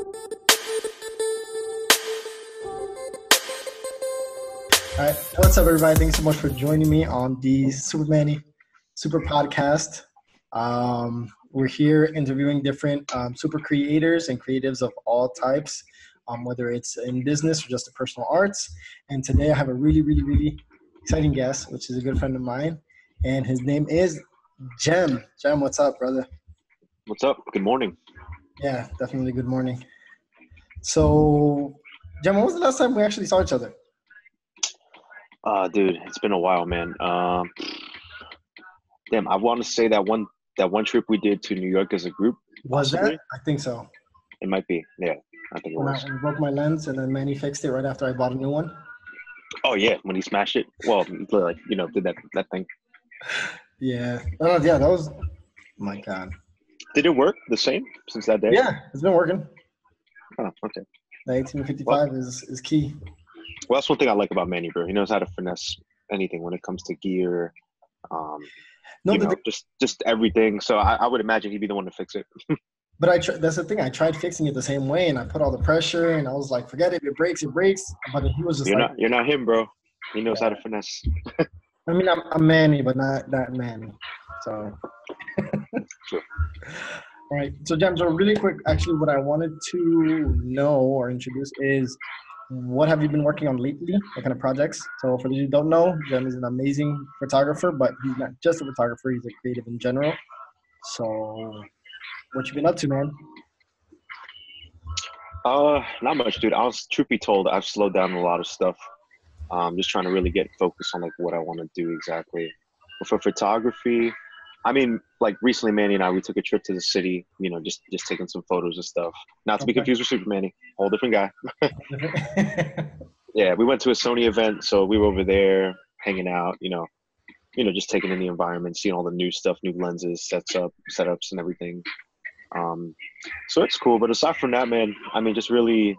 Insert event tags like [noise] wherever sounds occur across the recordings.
All right, what's up, everybody? Thanks so much for joining me on the Super Manny Super Podcast. Um, we're here interviewing different um, super creators and creatives of all types, um, whether it's in business or just the personal arts. And today I have a really, really, really exciting guest, which is a good friend of mine, and his name is Gem. Gem, what's up, brother? What's up? Good morning. Yeah, definitely. Good morning. So, Gem, when was the last time we actually saw each other? Uh, dude, it's been a while, man. Um, damn, I want to say that one that one trip we did to New York as a group. Was possibly. that? I think so. It might be. Yeah, I think it When was. I broke my lens and then Manny fixed it right after I bought a new one. Oh yeah, when he smashed it. Well, like you know, did that that thing. [laughs] Yeah. Oh, yeah, that was. My God. Did it work the same since that day? Yeah, it's been working. Oh, okay. The 1855 is, is key. Well, that's one thing I like about Manny, bro. He knows how to finesse anything when it comes to gear. Um, No, the know, just just everything. So I, I would imagine he'd be the one to fix it. [laughs] but I tr- that's the thing. I tried fixing it the same way, and I put all the pressure, and I was like, "Forget it. It breaks. It breaks." But he was just You're like, not you're not him, bro. He knows how to finesse. [laughs] "I mean, I'm, I'm Manny, but not that Manny." So. [laughs] True. All right. So, Gem, so really quick, actually, what I wanted to know or introduce is what have you been working on lately? What kind of projects? So, for those who don't know, Gem is an amazing photographer, but he's not just a photographer, he's a creative in general. So, what you been up to, man? Uh, not much, dude. I was, truth be told, I've slowed down a lot of stuff. Um, just trying to really get focused on like what I want to do exactly. But for photography, I mean, like recently, Manny and I, we took a trip to the city. You know, just just taking some photos and stuff. Not to be confused with Super Manny, whole different guy. [laughs] Yeah, we went to a Sony event, so we were over there hanging out. You know, you know, just taking in the environment, seeing all the new stuff, new lenses, sets up, setups, and everything. Um, so it's cool. But aside from that, man, I mean, just really,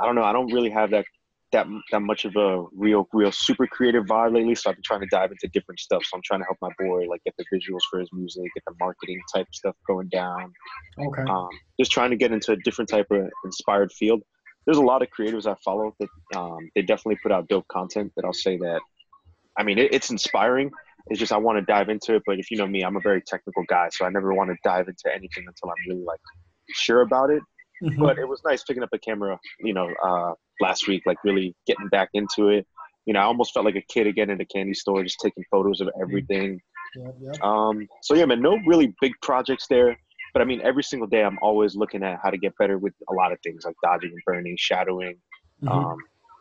I don't know. I don't really have that that that much of a real, real super creative vibe lately. So I've been trying to dive into different stuff. So I'm trying to help my boy like get the visuals for his music, get the marketing type stuff going down okay. um, just trying to get into a different type of inspired field. There's a lot of creators I follow that um, they definitely put out dope content that I'll say that, I mean, it, it's inspiring. It's just I want to dive into it, but if you know me, I'm a very technical guy, so I never want to dive into anything until I'm really like sure about it. Mhm. But it was nice picking up a camera, you know, uh, last week, like really getting back into it. You know, I almost felt like a kid again in a candy store, just taking photos of everything. Yep, yep. Um, so yeah, man, no really big projects there. But I mean, every single day I'm always looking at how to get better with a lot of things like dodging and burning, shadowing, Mhm. um,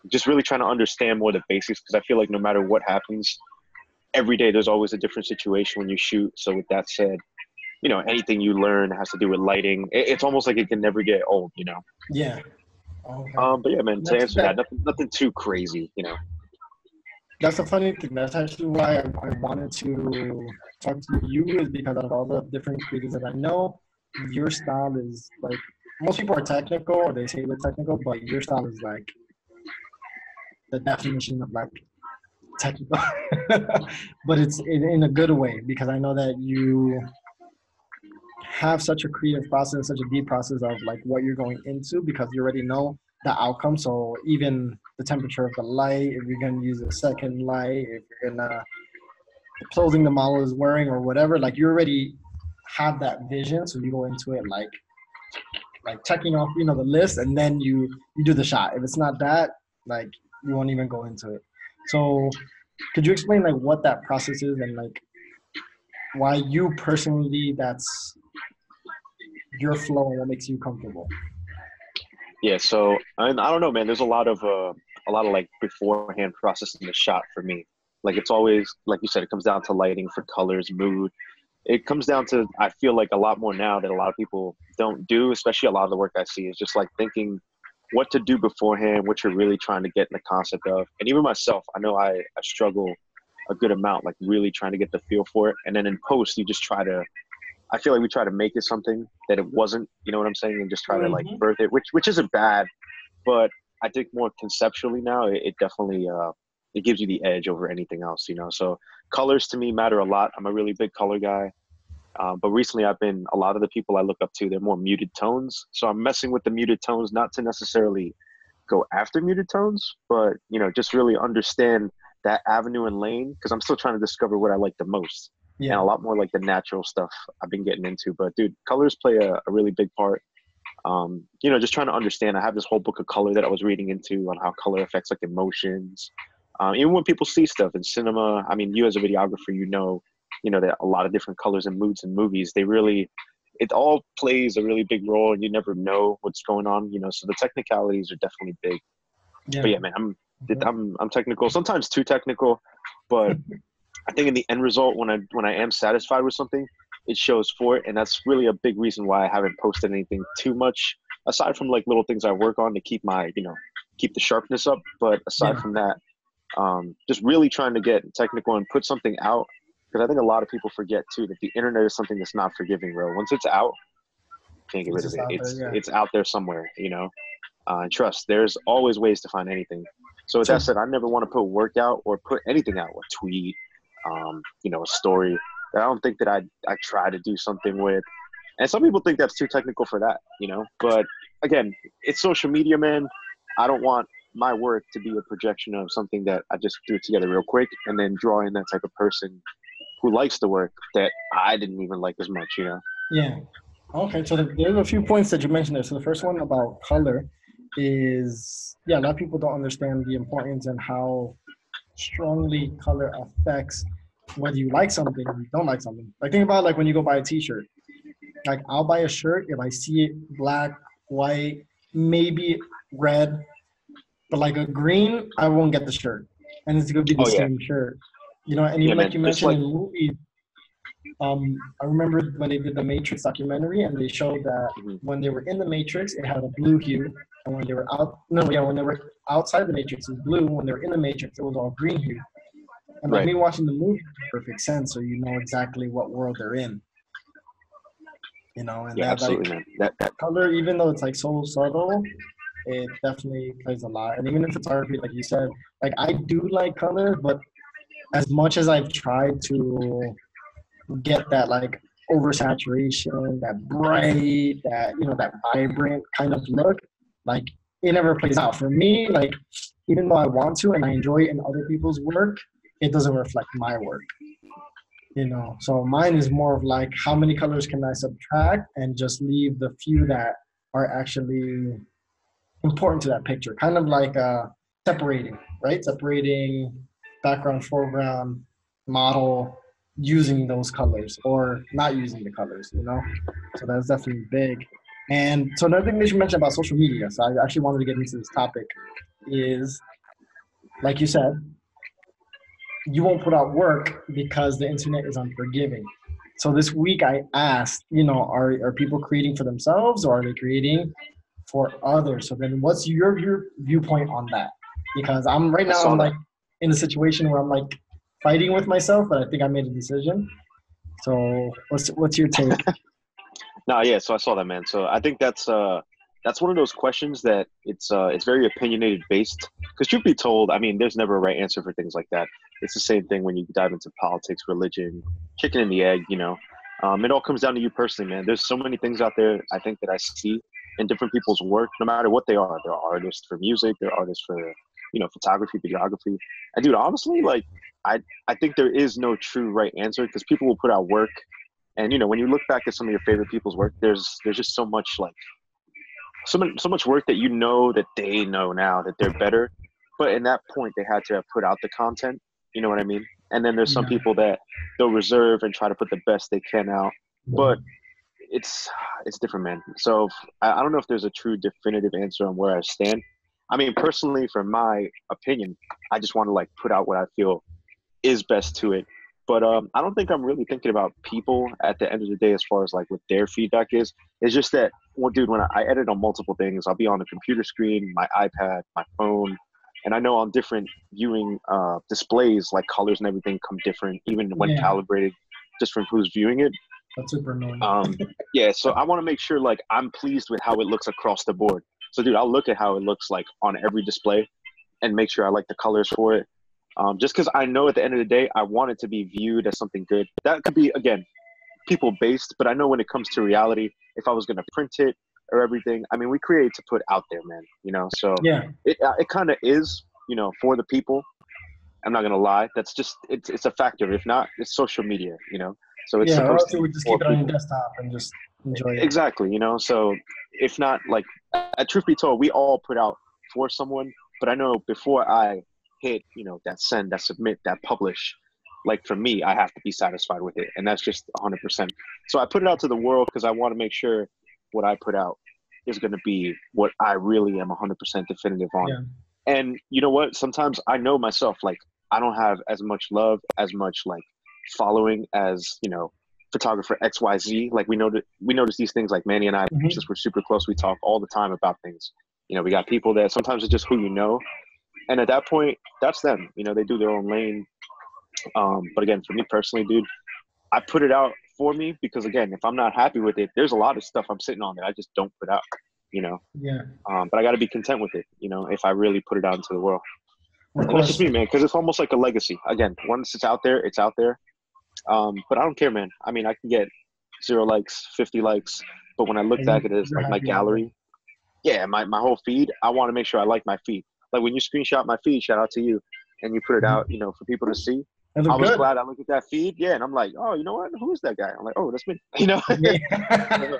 just really trying to understand more the basics because I feel like no matter what happens, every day there's always a different situation when you shoot. So with that said, you know, anything you learn has to do with lighting. It, it's almost like it can never get old, you know. yeah. Okay. Um, but yeah, man, to That's answer fair. that, nothing, nothing too crazy, you know. That's a funny thing. That's actually why I, I wanted to talk to you is because of all the different creators that I know, your style is like most people are technical or they say they're technical, but your style is like the definition of like technical. [laughs] but it's in, in a good way because I know that you have such a creative process, such a deep process of like what you're going into because you already know the outcome. So even the temperature of the light, if you're gonna use a second light, if you're gonna the clothing the model is wearing or whatever, like you already have that vision. So you go into it like like checking off, you know, the list and then you you do the shot. If it's not that, like you won't even go into it. So could you explain like what that process is and like why you personally that's your flow and what makes you comfortable? Yeah, so I, I don't know, man. There's a lot of uh, a lot of like beforehand processing the shot for me. Like it's always like you said, it comes down to lighting for colors, mood. It comes down to I feel like a lot more now that a lot of people don't do, especially a lot of the work I see is just like thinking what to do beforehand, what you're really trying to get in the concept of. And even myself, I know I, I struggle a good amount, like really trying to get the feel for it. And then in post, you just try to I feel like we try to make it something that it wasn't, you know what I'm saying, and just try to like Mhm. birth it, which which isn't bad, but I think more conceptually now, it, it definitely uh, it gives you the edge over anything else, you know. So colors to me matter a lot. I'm a really big color guy. Um, but recently, I've been a lot of the people I look up to. They're more muted tones, so I'm messing with the muted tones, not to necessarily go after muted tones, but you know, just really understand that avenue and lane because I'm still trying to discover what I like the most. Yeah. And a lot more like the natural stuff I've been getting into. But dude, colors play a, a really big part. Um, you know, just trying to understand. I have this whole book of color that I was reading into on how color affects like emotions. Um, even when people see stuff in cinema, I mean, you as a videographer, you know, you know that a lot of different colors and moods in movies. They really, it all plays a really big role, and you never know what's going on. You know, so the technicalities are definitely big. Yeah. But yeah, man, I'm. I'm I'm technical. Sometimes too technical, but [laughs] I think in the end result, when I when I am satisfied with something, it shows for it, and that's really a big reason why I haven't posted anything too much. Aside from like little things I work on to keep my you know keep the sharpness up, but aside yeah. from that, um, just really trying to get technical and put something out because I think a lot of people forget too that the internet is something that's not forgiving, bro. Once it's out, can't get rid of it. It's there, yeah. it's out there somewhere, you know. Uh, and trust, there's always ways to find anything. So with that said, I never want to put work out or put anything out, a tweet, um, you know, a story. That I don't think that I I try to do something with. And some people think that's too technical for that, you know. But again, it's social media, man. I don't want my work to be a projection of something that I just threw together real quick and then draw in that type of person who likes the work that I didn't even like as much, you know? Yeah. Okay, so there's a few points that you mentioned there. So the first one about color is, yeah, a lot of people don't understand the importance and how strongly color affects whether you like something or you don't like something. Like think about like when you go buy a t-shirt. Like I'll buy a shirt if I see it black, white, maybe red, but like a green, I won't get the shirt. And it's gonna be the oh, same yeah. shirt. You know, and yeah, like man, you mentioned like, in movies, um, I remember when they did the Matrix documentary, and they showed that mm-hmm. when they were in the Matrix, it had a blue hue, and when they were out, no, yeah, when they were outside the Matrix, it was blue. When they were in the Matrix, it was all green hue. And like me watching the movie perfect sense, so you know exactly what world they're in. You know, and yeah, that, absolutely, like, That, that color, even though it's like so subtle, it definitely plays a lot. And even in photography, like you said, like I do like color, but as much as I've tried to get that like oversaturation, that bright, that you know, that vibrant kind of look, like it never plays out for me. Like even though I want to and I enjoy it in other people's work, it doesn't reflect my work. You know, so mine is more of like how many colors can I subtract and just leave the few that are actually important to that picture. Kind of like uh, separating, right? Separating background, foreground, model, using those colors or not using the colors, you know? So that's definitely big. And so another thing that you mentioned about social media, so I actually wanted to get into this topic, is like you said, you won't put out work because the internet is unforgiving. So this week I asked, you know, are, are people creating for themselves or are they creating for others? So then what's your, your viewpoint on that? Because I'm right now I'm like in a situation where I'm like fighting with myself, but I think I made a decision. So what's what's your take? [laughs] no, yeah. So I saw that, man. So I think that's uh that's one of those questions that it's uh it's very opinionated based. Because truth be told, I mean, there's never a right answer for things like that. It's the same thing when you dive into politics, religion, chicken and the egg. You know, um, it all comes down to you personally, man. There's so many things out there. I think that I see in different people's work, no matter what they are. They're artists for music. They're artists for you know photography, videography. And dude, honestly, like I I think there is no true right answer because people will put out work, and you know when you look back at some of your favorite people's work, there's there's just so much like so much so much work that you know that they know now that they're better, but in that point they had to have put out the content. You know what I mean? And then there's some people that they'll reserve and try to put the best they can out, but it's it's different, man. So I, I don't know if there's a true definitive answer on where I stand. I mean, personally, for my opinion, I just want to like put out what I feel is best to it. But um, I don't think I'm really thinking about people at the end of the day as far as like what their feedback is. It's just that, well, dude, when I, I edit on multiple things, I'll be on the computer screen, my iPad, my phone, and I know on different viewing uh, displays, like colors and everything come different, even when yeah. calibrated, just from who's viewing it. That's super annoying. um, yeah, so I want to make sure like I'm pleased with how it looks across the board. So, dude, I'll look at how it looks like on every display and make sure I like the colors for it. Um, just because I know at the end of the day, I want it to be viewed as something good. That could be, again, people based, but I know when it comes to reality, if I was gonna print it or everything, I mean, we create to put out there, man. You know, so Yeah. it uh, it kind of is, you know, for the people. I'm not gonna lie. That's just it's it's a factor. If not, it's social media. You know, so it's yeah, or supposed else to you just keep it on your desktop and just enjoy it. Exactly, you know. So if not, like, uh, truth be told, we all put out for someone. But I know before I hit, you know, that send, that submit, that publish, like for me, I have to be satisfied with it, and that's just 100%. So I put it out to the world because I want to make sure what I put out is going to be what I really am 100% definitive on. Yeah. And you know what? Sometimes I know myself, like I don't have as much love, as much like following as you know photographer XYZ. Like we know that we notice these things like Manny and I, Mhm. since we're super close, we talk all the time about things. You know, we got people that sometimes it's just who you know. And at that point, that's them. You know, they do their own lane. Um, but again, for me personally, dude, I put it out for me because again, if I'm not happy with it, there's a lot of stuff I'm sitting on that I just don't put out, you know. Yeah. Um, but I got to be content with it, you know, if I really put it out into the world. And that's just me, man, because it's almost like a legacy. Again, once it's out there, it's out there. Um, but I don't care, man. I mean, I can get zero likes, 50 likes, but when I look back at it like my happy with it. gallery, yeah, my, my whole feed, I want to make sure I like my feed. Like when you screenshot my feed, shout out to you, and you put it Mhm. out, you know, for people to see. I was good. glad I looked at that feed, yeah, and I'm like, oh, you know what? Who is that guy? I'm like, oh, that's me. [laughs] You know? [laughs] [laughs]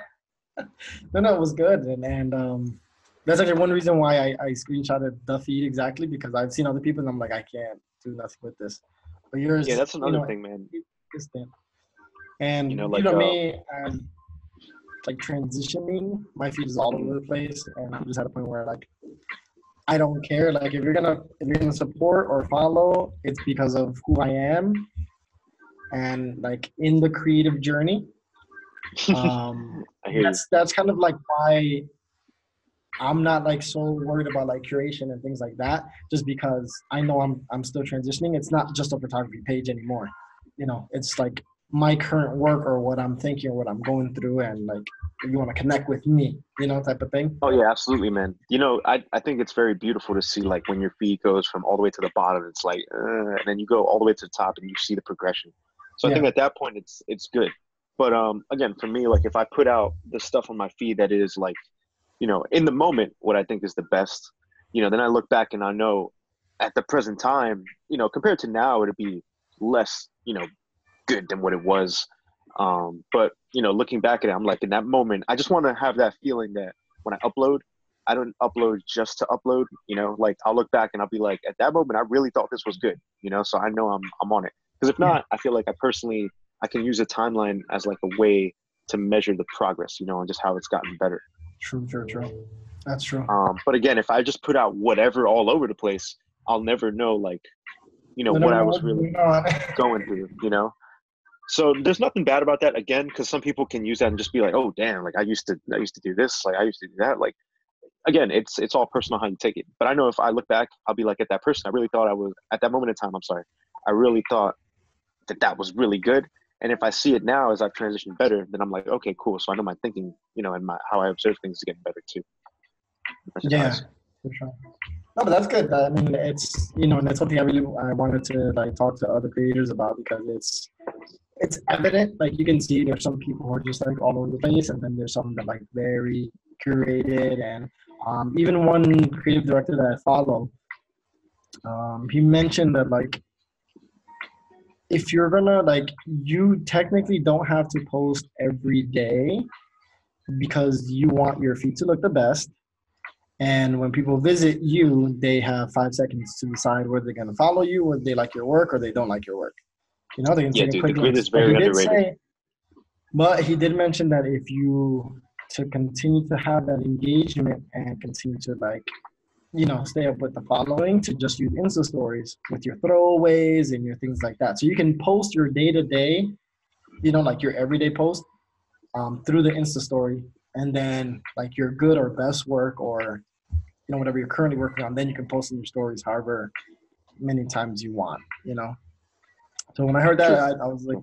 No, no, it was good, and and um, that's actually one reason why I, I screenshotted the feed exactly because I've seen other people and I'm like I can't do nothing with this, but yours, yeah, that's another you know, thing, man. And You you know, know, like, uh, me, um, like transitioning, my feed is all over the place, and I'm just at a point where I like I don't care. Like if you're gonna if you're gonna support or follow, it's because of who I am, and like in the creative journey. [laughs] Um, I hear you. that's that's kind of like why I'm not like so worried about like curation and things like that, just because I know I'm I'm still transitioning. It's not just a photography page anymore. You know, it's like my current work or what I'm thinking or what I'm going through, and like you want to connect with me, you know, type of thing. Oh yeah, absolutely, man. You know, I, I think it's very beautiful to see like when your feed goes from all the way to the bottom, it's like, uh, and then you go all the way to the top and you see the progression. So I think at that point it's it's good. But um, again, for me, like if I put out the stuff on my feed that is like, you know, in the moment, what I think is the best, you know, then I look back and I know at the present time, you know, compared to now, it'd be less, you know, good than what it was. Um, but you know, looking back at it, I'm like in that moment, I just want to have that feeling that when I upload, I don't upload just to upload. You know, like I'll look back and I'll be like, at that moment, I really thought this was good. You know, so I know I'm I'm on it. Because if not, I feel like I personally I can use a timeline as like a way to measure the progress. You know, and just how it's gotten better. True, true, true. That's true. Um, but again, if I just put out whatever all over the place, I'll never know like, you know, No, no, what I was really [laughs] going through, you know. So there's nothing bad about that again, because some people can use that and just be like, "Oh, damn! Like I used to, I used to do this, like I used to do that." Like again, it's it's all personal how you take it. But I know if I look back, I'll be like, at that person, I really thought I was at that moment in time. I'm sorry, I really thought that that was really good. And if I see it now as I've transitioned better, then I'm like, okay, cool. So I know my thinking, you know, and my how I observe things is getting better too. Yeah, nice. for sure. No, but that's good. I mean, it's you know, and that's something I really I wanted to like talk to other creators about because it's it's evident. Like you can see, there's some people who are just like all over the place, and then there's some that like very curated. And um, even one creative director that I follow, um, he mentioned that like if you're gonna like you technically don't have to post every day because you want your feed to look the best and when people visit you they have five seconds to decide whether they're going to follow you whether they like your work or they don't like your work you know they can Yeah, take a dude, quick the grid is But very he did underrated. say- but he did mention that if you to continue to have that engagement and continue to like you know stay up with the following to just use insta stories with your throwaways and your things like that. So you can post your day-to-day you know like your everyday post um, through the insta story and then like your good or best work or you know whatever you're currently working on then you can post in your stories however many times you want you know so when i heard that I, I was like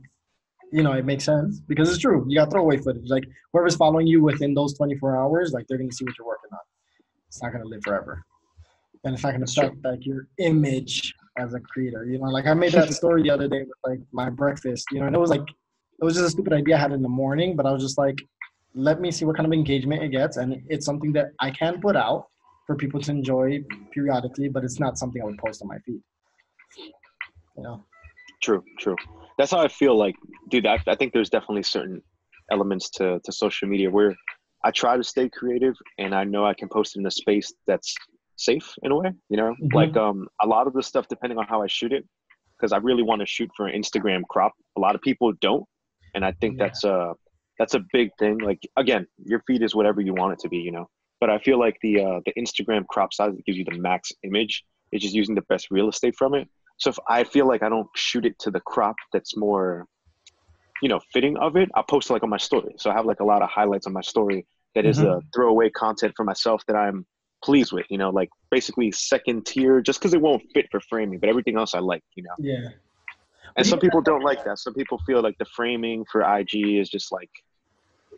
you know it makes sense because it's true. You got throwaway footage. Like whoever's following you within those 24 hours like they're going to see what you're working on. It's not going to live forever. And it's not going to Sure. affect like your image as a creator you know? Like i made that story the other day with like my breakfast you know? And it was like it was just a stupid idea I had in the morning, but I was just like, let me see what kind of engagement it gets, and it's something that I can put out for people to enjoy periodically, but it's not something I would post on my feed. You know. True, true. That's how I feel. Like, dude, I, I think there's definitely certain elements to to social media where I try to stay creative, and I know I can post in a space that's safe in a way. You know, mm-hmm. like um, a lot of the stuff, depending on how I shoot it, because I really want to shoot for an Instagram crop. A lot of people don't, and I think yeah. that's a that's a big thing. Like again, your feed is whatever you want it to be. You know, but I feel like the uh, the Instagram crop size that gives you the max image is just using the best real estate from it. So if I feel like I don't shoot it to the crop that's more, you know, fitting of it, I'll post it like on my story. So I have like a lot of highlights on my story that is mm-hmm. a throwaway content for myself that I'm pleased with. You know, like basically second tier, just because it won't fit for framing, but everything else I like. You know. Yeah. And some people don't like that. Some people feel like the framing for IG is just like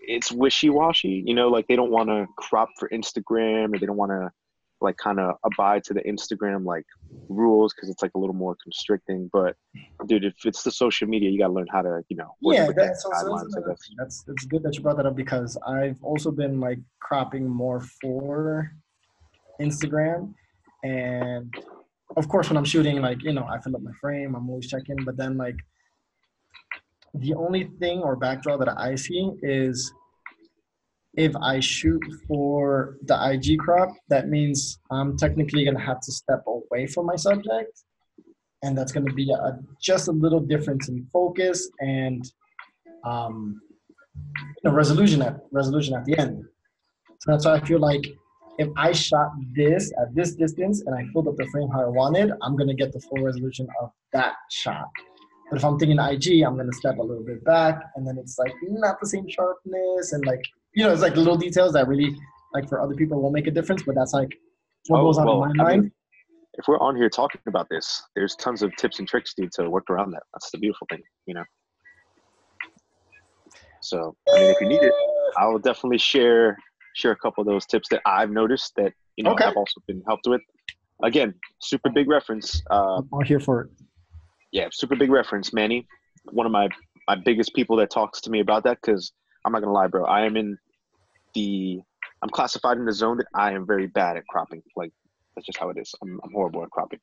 it's wishy-washy. You know, like they don't want to crop for Instagram or they don't want to like kind of abide to the Instagram like rules because it's like a little more constricting. But dude, if it's the social media, you gotta learn how to you know yeah, that's, also, that's, that's that's good that you brought that up because I've also been like cropping more for Instagram and of course when I'm shooting like you know I fill up my frame I'm always checking but then like the only thing or backdraw that I see is if I shoot for the IG crop, that means I'm technically gonna have to step away from my subject, and that's gonna be a, just a little difference in focus and um, you know, resolution at resolution at the end. So that's why I feel like if I shot this at this distance and I filled up the frame how I wanted, I'm gonna get the full resolution of that shot. But if I'm thinking IG, I'm gonna step a little bit back, and then it's like not the same sharpness, and like you know, it's like little details that really, like for other people, won't make a difference. But that's like what oh, goes on well, in my I mind. Mean, if we're on here talking about this, there's tons of tips and tricks, dude, to work around that. That's the beautiful thing, you know. So, I mean, if you need it, I will definitely share share a couple of those tips that I've noticed that you know okay. I've also been helped with. Again, super big reference. Uh, I'm here for it. Yeah, super big reference, Manny. One of my my biggest people that talks to me about that because I'm not gonna lie, bro. I am in the I'm classified in the zone that I am very bad at cropping. Like that's just how it is. I'm, I'm horrible at cropping.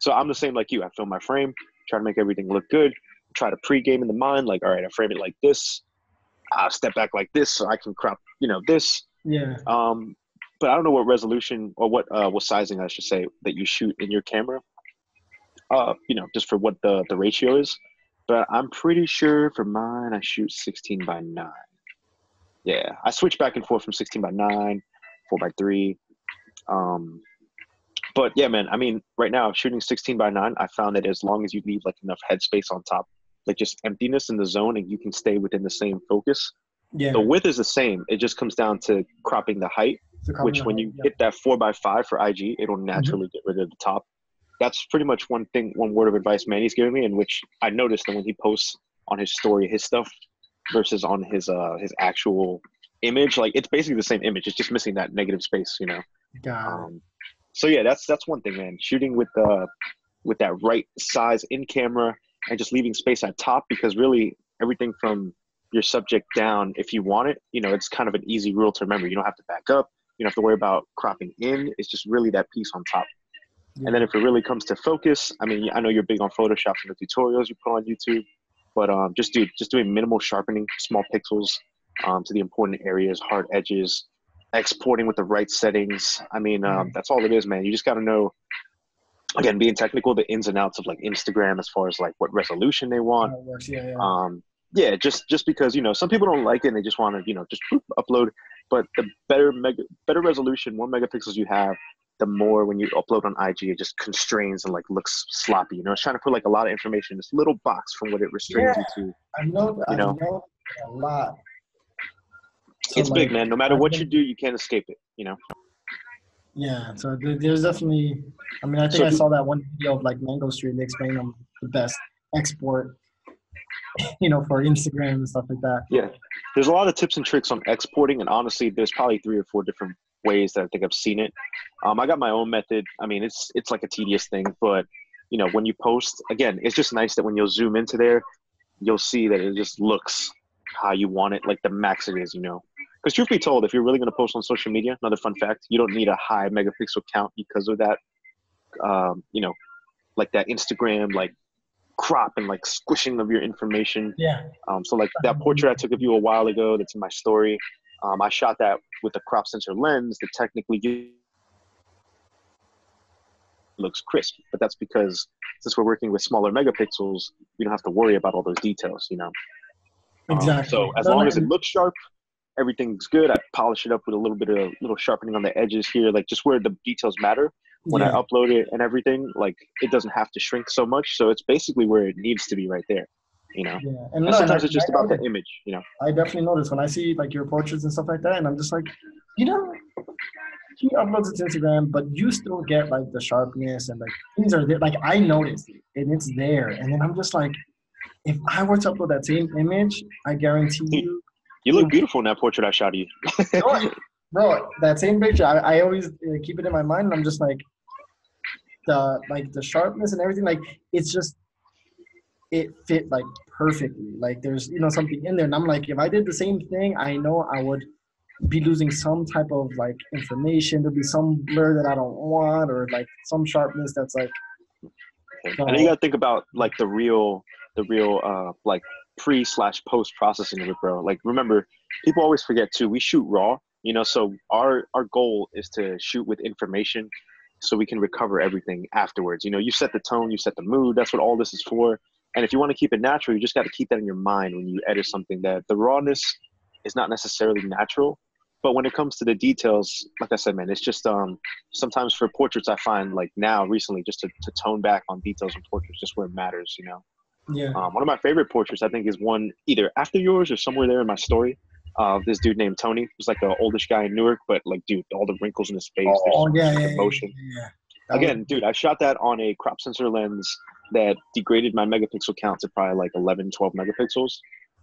So I'm the same like you. I film my frame, try to make everything look good, try to pre-game in the mind, like, all right, I frame it like this. I'll step back like this so I can crop, you know, this. Yeah. Um, but I don't know what resolution or what uh, what sizing I should say that you shoot in your camera. Uh, you know, just for what the the ratio is. But I'm pretty sure for mine I shoot 16 by 9. Yeah, I switch back and forth from 16 by 9, 4 by 3. Um, but yeah, man, I mean, right now, shooting 16 by 9, I found that as long as you leave like enough headspace on top, like just emptiness in the zone, and you can stay within the same focus. Yeah. The width is the same. It just comes down to cropping the height, which when you yeah. hit that 4 by 5 for IG, it'll mm-hmm. naturally mm-hmm. get rid of the top. That's pretty much one thing, one word of advice Manny's giving me, in which I noticed that when he posts on his story his stuff, versus on his uh his actual image. Like it's basically the same image. It's just missing that negative space, you know. Um, so yeah, that's that's one thing, man. Shooting with the uh, with that right size in camera and just leaving space at top because really everything from your subject down, if you want it, you know, it's kind of an easy rule to remember. You don't have to back up. You don't have to worry about cropping in. It's just really that piece on top. Yeah. And then if it really comes to focus, I mean, I know you're big on Photoshop and the tutorials you put on YouTube. But um, just do just doing minimal sharpening, small pixels um, to the important areas, hard edges, exporting with the right settings. I mean, um, mm-hmm. that's all it is, man. You just got to know. Again, being technical, the ins and outs of like Instagram, as far as like what resolution they want. Yeah, yeah. Um, yeah, just just because you know some people don't like it, and they just want to you know just upload. But the better mega, better resolution, more megapixels you have, the more when you upload on IG, it just constrains and like looks sloppy. You know, it's trying to put like a lot of information in this little box from what it restrains yeah, you to. I know. You know? I know a lot. So it's like, big, man. No matter what you do, you can't escape it. You know. Yeah, so there's definitely. I mean, I think so, I saw that one video of like Mango Street. They explain them the best export, you know, for Instagram and stuff like that. Yeah, there's a lot of tips and tricks on exporting, and honestly, there's probably three or four different ways that I think I've seen it. Um, I got my own method. I mean, it's it's like a tedious thing, but you know, when you post, again, it's just nice that when you'll zoom into there, you'll see that it just looks how you want it, like the max it is, you know. Because truth be told, if you're really gonna post on social media, another fun fact, you don't need a high megapixel count because of that. Um, you know, like that Instagram like crop and like squishing of your information. Yeah. Um, so like that portrait I took of you a while ago, that's in my story. Um, I shot that with a crop sensor lens that technically looks crisp, but that's because since we're working with smaller megapixels, we don't have to worry about all those details, you know. Um, Exactly. so as long as it looks sharp, everything's good. I polish it up with a little bit of little sharpening on the edges here, like just where the details matter. When yeah. I upload it and everything, like it doesn't have to shrink so much. So it's basically where it needs to be right there, you know. yeah. And And, sometimes and it's just I, about the image, you know. I definitely notice when I see like your portraits and stuff like that, and I'm just like, you know, he uploads it to Instagram, but you still get like the sharpness and like things are there. Like I noticed it, and it's there, and then I'm just like, if I were to upload that same image, I guarantee you, You look beautiful in that portrait I shot of you. [laughs] bro, bro, that same picture, I, I always uh, keep it in my mind. And I'm just like, the like the sharpness and everything, like it's just it fit like perfectly. Like there's you know something in there, and I'm like, if I did the same thing, I know I would be losing some type of like information. There'd be some blur that I don't want, or like some sharpness that's like. and you gotta think about like the real the real uh like pre slash post processing of it bro like remember people always forget too we shoot raw you know so our our goal is to shoot with information so we can recover everything afterwards you know you set the tone you set the mood that's what all this is for and if you want to keep it natural you just got to keep that in your mind when you edit something that the rawness is not necessarily natural but when it comes to the details like i said man it's just um sometimes for portraits i find like now recently just to, to tone back on details in portraits just where it matters you know Yeah. um, one of my favorite portraits i think is one either after yours or somewhere there in my story uh, this dude named tony He's like the oldish guy in newark but like dude all the wrinkles in his face Oh there's yeah, yeah, yeah, yeah. Again dude i shot that on a crop sensor lens that degraded my megapixel count to probably like 11 12 megapixels.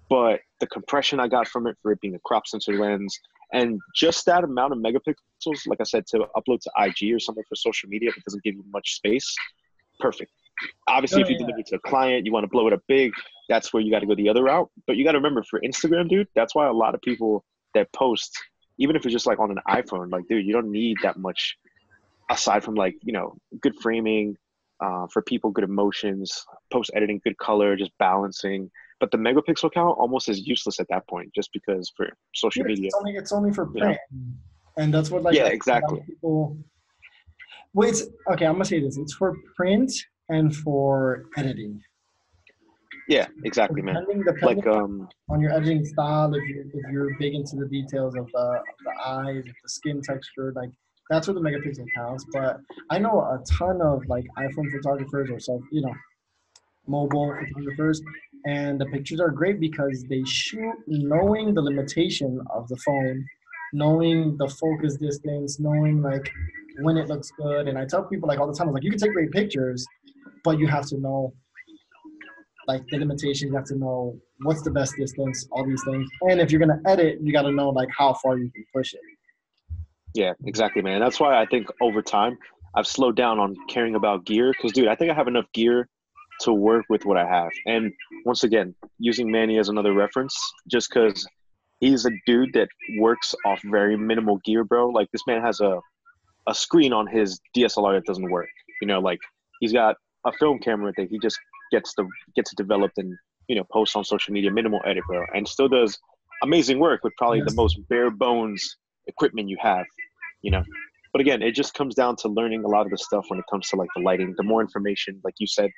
But the compression i got from it for it being a crop sensor lens and just that amount of megapixels like i said to upload to ig or something for social media it doesn't give you much space perfect. Obviously Oh, if you yeah. deliver to a client you want to blow it up big that's where you got to go the other route. But you got to remember for instagram dude that's why a lot of people that post even if it's just like on an iphone like dude you don't need that much aside from like you know good framing uh, for people good emotions post editing good color just balancing but the megapixel count almost is useless at that point just because for social Yeah, media It's only it's only for you know? print, and that's what like Yeah, a lot of exactly. People, well, it's okay. I'm gonna say this: it's for print and for editing. yeah exactly man Depending, depending like um on your editing style, if you if you're big into the details of the, of the eyes, if the skin texture, like that's where the megapixel counts. But I know a ton of like iPhone photographers or self, you know, mobile photographers, and the pictures are great because they shoot knowing the limitation of the phone, knowing the focus distance, knowing like when it looks good. And I tell people like all the time, I'm like you can take great pictures, but you have to know like the limitations. You have to know what's the best distance, all these things. And if you're gonna edit, you got to know like how far you can push it. Yeah, exactly, man. That's why I think over time I've slowed down on caring about gear because, dude, I think I have enough gear to work with what I have. And once again, using Manny as another reference, just because he's a dude that works off very minimal gear, bro. Like this man has a a screen on his DSLR that doesn't work. You know, like he's got a film camera that he just gets the gets developed and you know posts on social media, minimal edit, bro, and still does amazing work with probably Yes. the most bare bones equipment you have. You know, but again, it just comes down to learning a lot of the stuff when it comes to like the lighting. The more information, like you said,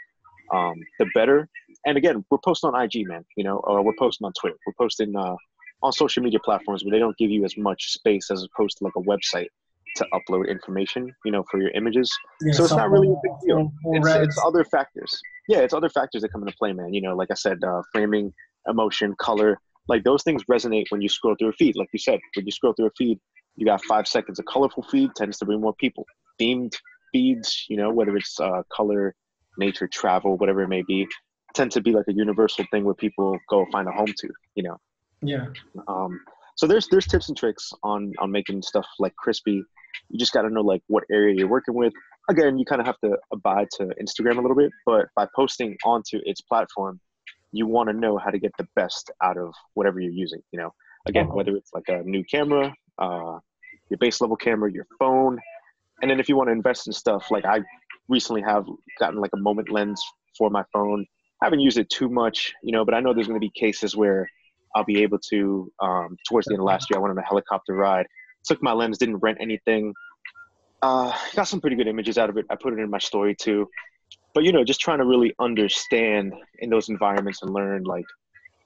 um, the better. And again, we're posting on IG, man. You know, or we're posting on Twitter. We're posting uh, on social media platforms where they don't give you as much space as opposed to like a website to upload information. You know, for your images. Yeah, So it's not really a big deal. It's, it's other factors. Yeah, it's other factors that come into play, man. You know, like I said, uh, framing, emotion, color, like those things resonate when you scroll through a feed. Like you said, when you scroll through a feed, you got five seconds. A colorful feed tends to bring more people. Themed feeds, you know, whether it's uh, color, nature, travel, whatever it may be, tend to be like a universal thing where people go find a home to. You know, yeah. um, so there's there's tips and tricks on on making stuff like crispy. You just got to know like what area you're working with. Again, you kind of have to abide to Instagram a little bit, but by posting onto its platform, you want to know how to get the best out of whatever you're using. You know, again, Uh-huh. whether it's like a new camera, uh, your base level camera, your phone, and then if you want to invest in stuff, like I recently have gotten like a moment lens for my phone. I haven't used it too much, you know, but I know there's going to be cases where I'll be able to. Um, towards the end of last year, I went on a helicopter ride. Took my lens, didn't rent anything. Uh, got some pretty good images out of it. I put it in my story too. But you know, just trying to really understand in those environments and learn like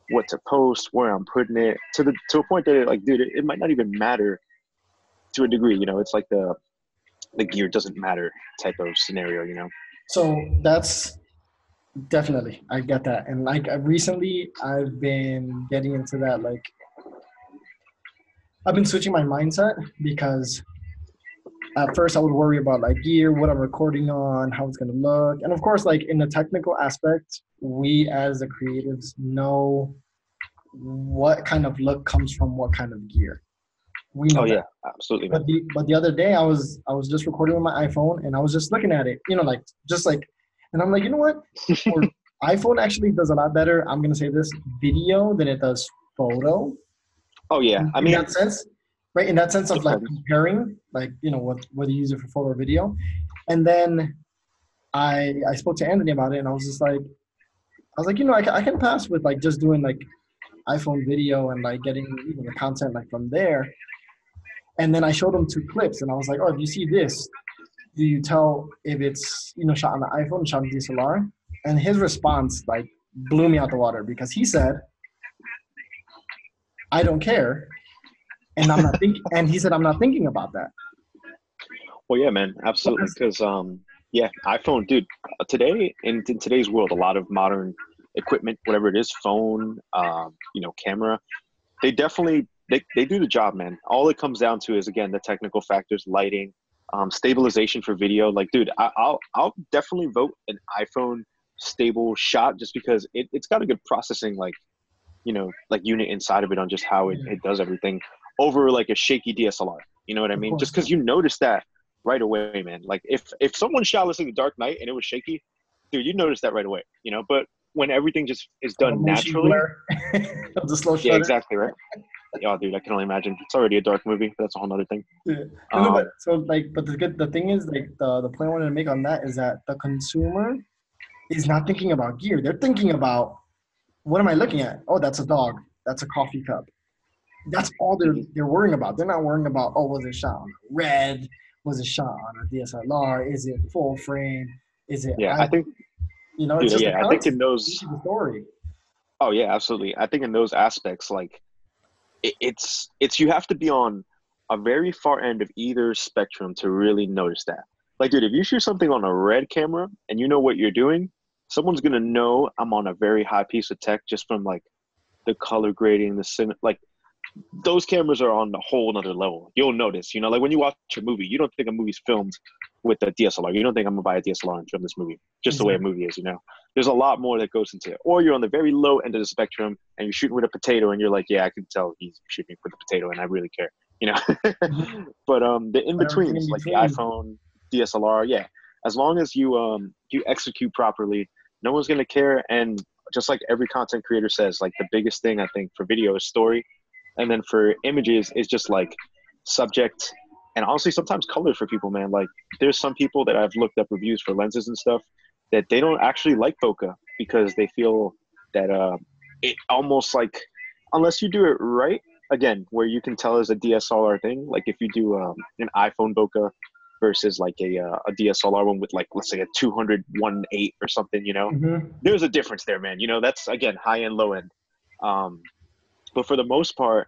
what to post, where I'm putting it, to the to a point that it, like, dude, it, it might not even matter to a degree. You know, it's like the the gear doesn't matter type of scenario. You know. So that's definitely I get that, and like I recently I've been getting into that. Like I've been switching my mindset because at first I would worry about like gear, what I'm recording on, how it's gonna look, and of course, like in the technical aspect, we as the creatives know what kind of look comes from what kind of gear. We know Oh that. yeah, absolutely. But the but the other day I was I was just recording with my iPhone and I was just looking at it, you know, like just like, and I'm like, you know what? [laughs] IPhone actually does a lot better. I'm gonna say this video than it does photo. Oh yeah, I in mean, that sense, right? In that sense of like comparing, like you know what whether you use it for photo or video, and then I I spoke to Anthony about it and I was just like, I was like, you know, I can, I can pass with like just doing like iPhone video and like getting you know, the content like from there. And then I showed him two clips, and I was like, "Oh, if you see this, do you tell if it's you know shot on the iPhone, shot on DSLR?" And his response like blew me out the water because he said, "I don't care," and I'm not thinking. and he said, "I'm not thinking about that." Well, yeah, man, absolutely. Because um, yeah, iPhone, dude. Today in, in today's world, a lot of modern equipment, whatever it is, phone, um, you know, camera, they definitely they they do the job, man. All it comes down to is again the technical factors, lighting, um, stabilization for video. Like, dude, I, I'll I'll definitely vote an iPhone stable shot just because it, it's got a good processing like you know like unit inside of it on just how it, it does everything over like a shaky DSLR. You know what I mean? Just because you notice that right away, man. Like if if someone shot us in the Dark Knight and it was shaky, dude, you notice that right away. You know, but when everything just is done naturally, [laughs] the slow yeah, exactly right. Yeah, dude, I can only imagine. It's already a dark movie, but that's a whole other thing. Yeah. No, no, Um, but so like, but the good, the thing is, like, the the point I wanted to make on that is that the consumer is not thinking about gear. They're thinking about what am I looking at? Oh, that's a dog. That's a coffee cup. That's all they're they're worrying about. They're not worrying about oh, was it shot on a red? Was it shot on a DSLR? Is it full frame? Is it? Yeah, I think. you know, it's Dude, just yeah, I think in those. the story. Oh yeah, absolutely. I think in those aspects, like it, it's it's you have to be on a very far end of either spectrum to really notice that. Like, dude, if you shoot something on a red camera and you know what you're doing, someone's gonna know I'm on a very high piece of tech just from like the color grading, the cin- like those cameras are on a whole another level. You'll notice, you know, like when you watch a movie, you don't think a movie's filmed with a DSLR. You don't think I'm gonna buy a DSLR and film this movie. Just the way a movie is, you know. There's a lot more that goes into it. Or you're on the very low end of the spectrum and you're shooting with a potato and you're like, yeah, I can tell he's shooting with a potato and I really care, you know. [laughs] but um, the in betweens, like the iPhone, DSLR, yeah. As long as you um you execute properly, no one's gonna care. And just like every content creator says, like the biggest thing I think for video is story, and then for images it's just like subject and honestly sometimes color for people man like there's some people that i've looked up reviews for lenses and stuff that they don't actually like bokeh because they feel that uh it almost like unless you do it right again where you can tell as a dslr thing like if you do um, an iphone bokeh versus like a, uh, a dslr one with like let's say a 200 1.8 or something you know Mhm. there's a difference there, man. You know, that's again high end, low end. Um, but for the most part,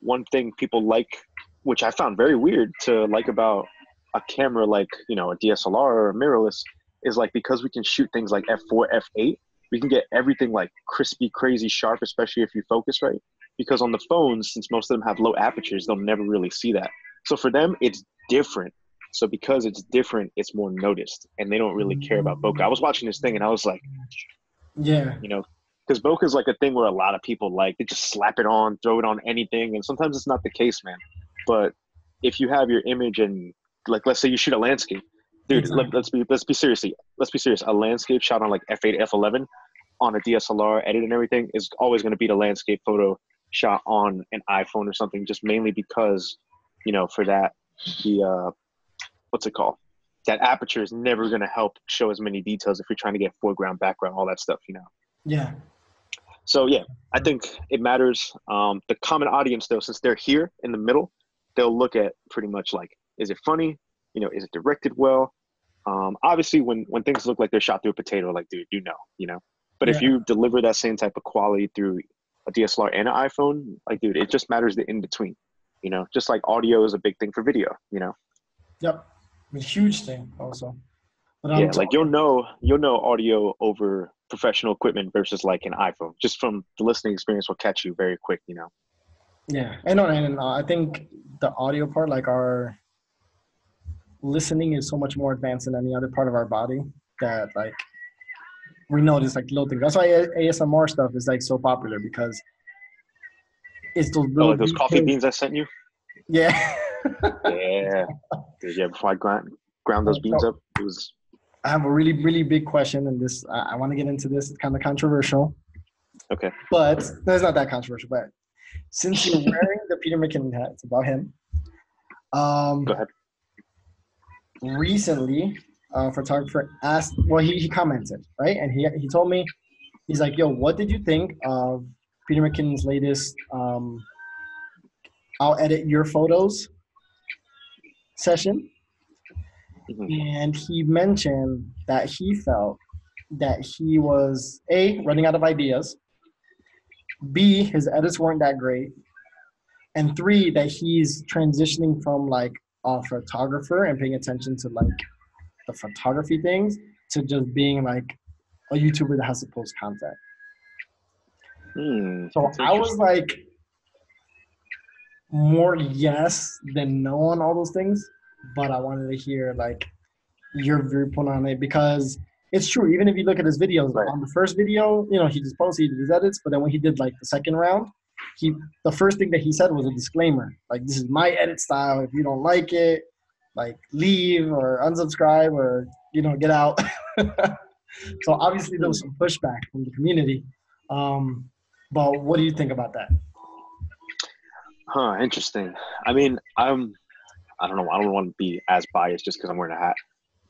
one thing people like, which I found very weird to like about a camera like you know a DSLR or a mirrorless, is like because we can shoot things like f4, f8, we can get everything like crispy, crazy sharp, especially if you focus right. Because on the phones, since most of them have low apertures, they'll never really see that. So for them, it's different. So because it's different, it's more noticed, and they don't really care about bokeh. I was watching this thing, and I was like Yeah. you know because bokeh is like a thing where a lot of people like they just slap it on throw it on anything and sometimes it's not the case man but if you have your image and like let's say you shoot a landscape dude Exactly. let, let's be let's be seriously let's be serious a landscape shot on like f8 f11 on a DSLR edit and everything is always going to beat a landscape photo shot on an iPhone or something, just mainly because, you know, for that, the, uh, what's it called? That aperture is never going to help show as many details if you're trying to get foreground, background, all that stuff, you know? Yeah. So, yeah, I think it matters. Um, the common audience, though, since they're here in the middle, they'll look at pretty much like, is it funny? You know, is it directed well? Um, obviously, when when things look like they're shot through a potato, like dude, you know, you know. But yeah. if you deliver that same type of quality through a DSLR and an iPhone, like dude, it just matters the in between. You know, just like audio is a big thing for video. You know. Yep, a huge thing also. But yeah, like you'll know you'll know audio over professional equipment versus like an iPhone. Just from the listening experience will catch you very quick. You know. Yeah, and and uh, I think the audio part, like our listening is so much more advanced than any other part of our body that like we notice like little things. That's why ASMR stuff is like so popular because it's those little oh, like those coffee beans I sent you. Yeah. yeah. [laughs] Yeah. Before I ground ground those beans up, it was. I have a really really big question, and this I, I want to get into this. It's kind of controversial. Okay. But no, it's not that controversial. But since you're [laughs] wearing the Peter McKinnon hat, it's about him. Um, Go ahead recently a photographer asked well he, he commented right and he, he told me he's like yo what did you think of peter mckinnon's latest um, i'll edit your photos session mm-hmm. and he mentioned that he felt that he was a running out of ideas b his edits weren't that great and three that he's transitioning from like a photographer and paying attention to like the photography things to just being like a YouTuber that has to post content. Hmm, so I was like more yes than no on all those things, but I wanted to hear like your viewpoint on it because it's true. Even if you look at his videos, right. on the first video, you know, he just posted, he did his edits, but then when he did like the second round, he the first thing that he said was a disclaimer like this is my edit style if you don't like it like leave or unsubscribe or you know get out [laughs] so obviously there was some pushback from the community um, but what do you think about that huh interesting i mean i'm i don't know i don't want to be as biased just because i'm wearing a hat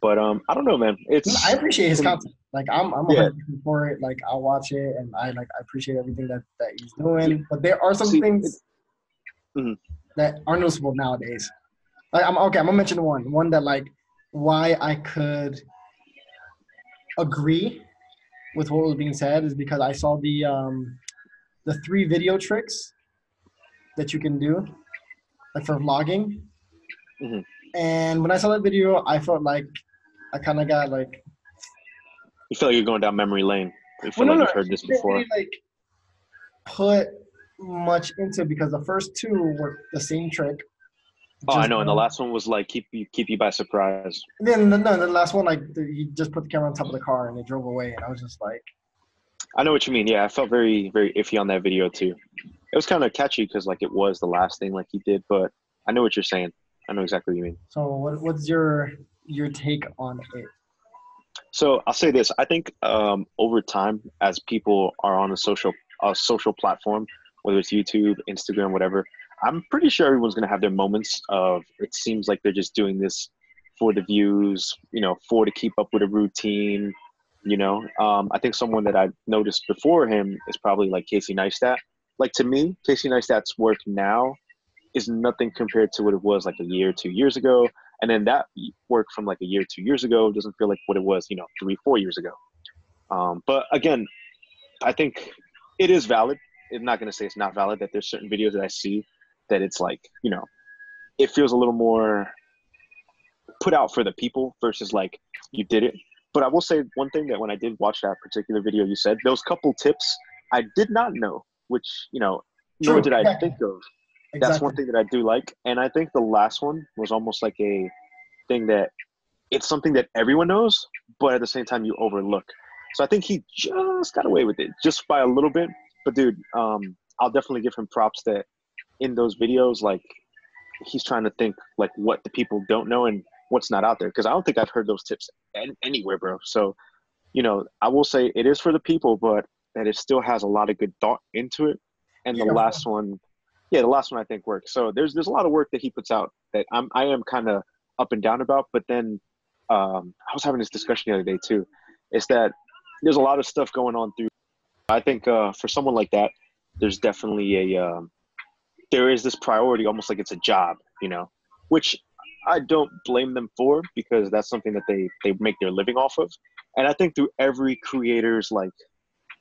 but um, I don't know, man. It's I appreciate his content. Like I'm, I'm yeah. for it. Like I'll watch it, and I like I appreciate everything that that he's doing. But there are some See, things mm-hmm. that are noticeable nowadays. Like I'm okay. I'm gonna mention one. One that like why I could agree with what was being said is because I saw the um the three video tricks that you can do like for vlogging. Mm-hmm. And when I saw that video, I felt like I kind of got like. You feel like you're going down memory lane. You feel well, like no, you've heard this before. Really, like put much into because the first two were the same trick. Oh, I know, and the last one was like keep you keep you by surprise. Then no, no, the last one like he just put the camera on top of the car and they drove away, and I was just like. I know what you mean. Yeah, I felt very very iffy on that video too. It was kind of catchy because like it was the last thing like he did, but I know what you're saying. I know exactly what you mean. So what what's your your take on it? So I'll say this: I think um, over time, as people are on a social a social platform, whether it's YouTube, Instagram, whatever, I'm pretty sure everyone's gonna have their moments of it seems like they're just doing this for the views, you know, for to keep up with a routine. You know, um, I think someone that I noticed before him is probably like Casey Neistat. Like to me, Casey Neistat's work now is nothing compared to what it was like a year, two years ago. And then that work from like a year two years ago doesn't feel like what it was you know three four years ago. Um, but again i think it is valid. I'm not going to say it's not valid that there's certain videos that i see that it's like you know it feels a little more put out for the people versus like you did it. But i will say one thing that when i did watch that particular video you said those couple tips i did not know which you know True. nor did i think of Exactly. That's one thing that I do like. And I think the last one was almost like a thing that it's something that everyone knows, but at the same time you overlook. So I think he just got away with it just by a little bit. But dude, um, I'll definitely give him props that in those videos, like he's trying to think like what the people don't know and what's not out there. Because I don't think I've heard those tips anywhere, bro. So you know, I will say it is for the people, but that it still has a lot of good thought into it. And the Yeah. last one, yeah, the last one I think works. So there's there's a lot of work that he puts out that I'm I am kind of up and down about. But then um, I was having this discussion the other day too. Is that there's a lot of stuff going on through. I think uh, for someone like that, there's definitely a um, there is this priority, almost like it's a job, you know, which I don't blame them for because that's something that they they make their living off of. And I think through every creator's like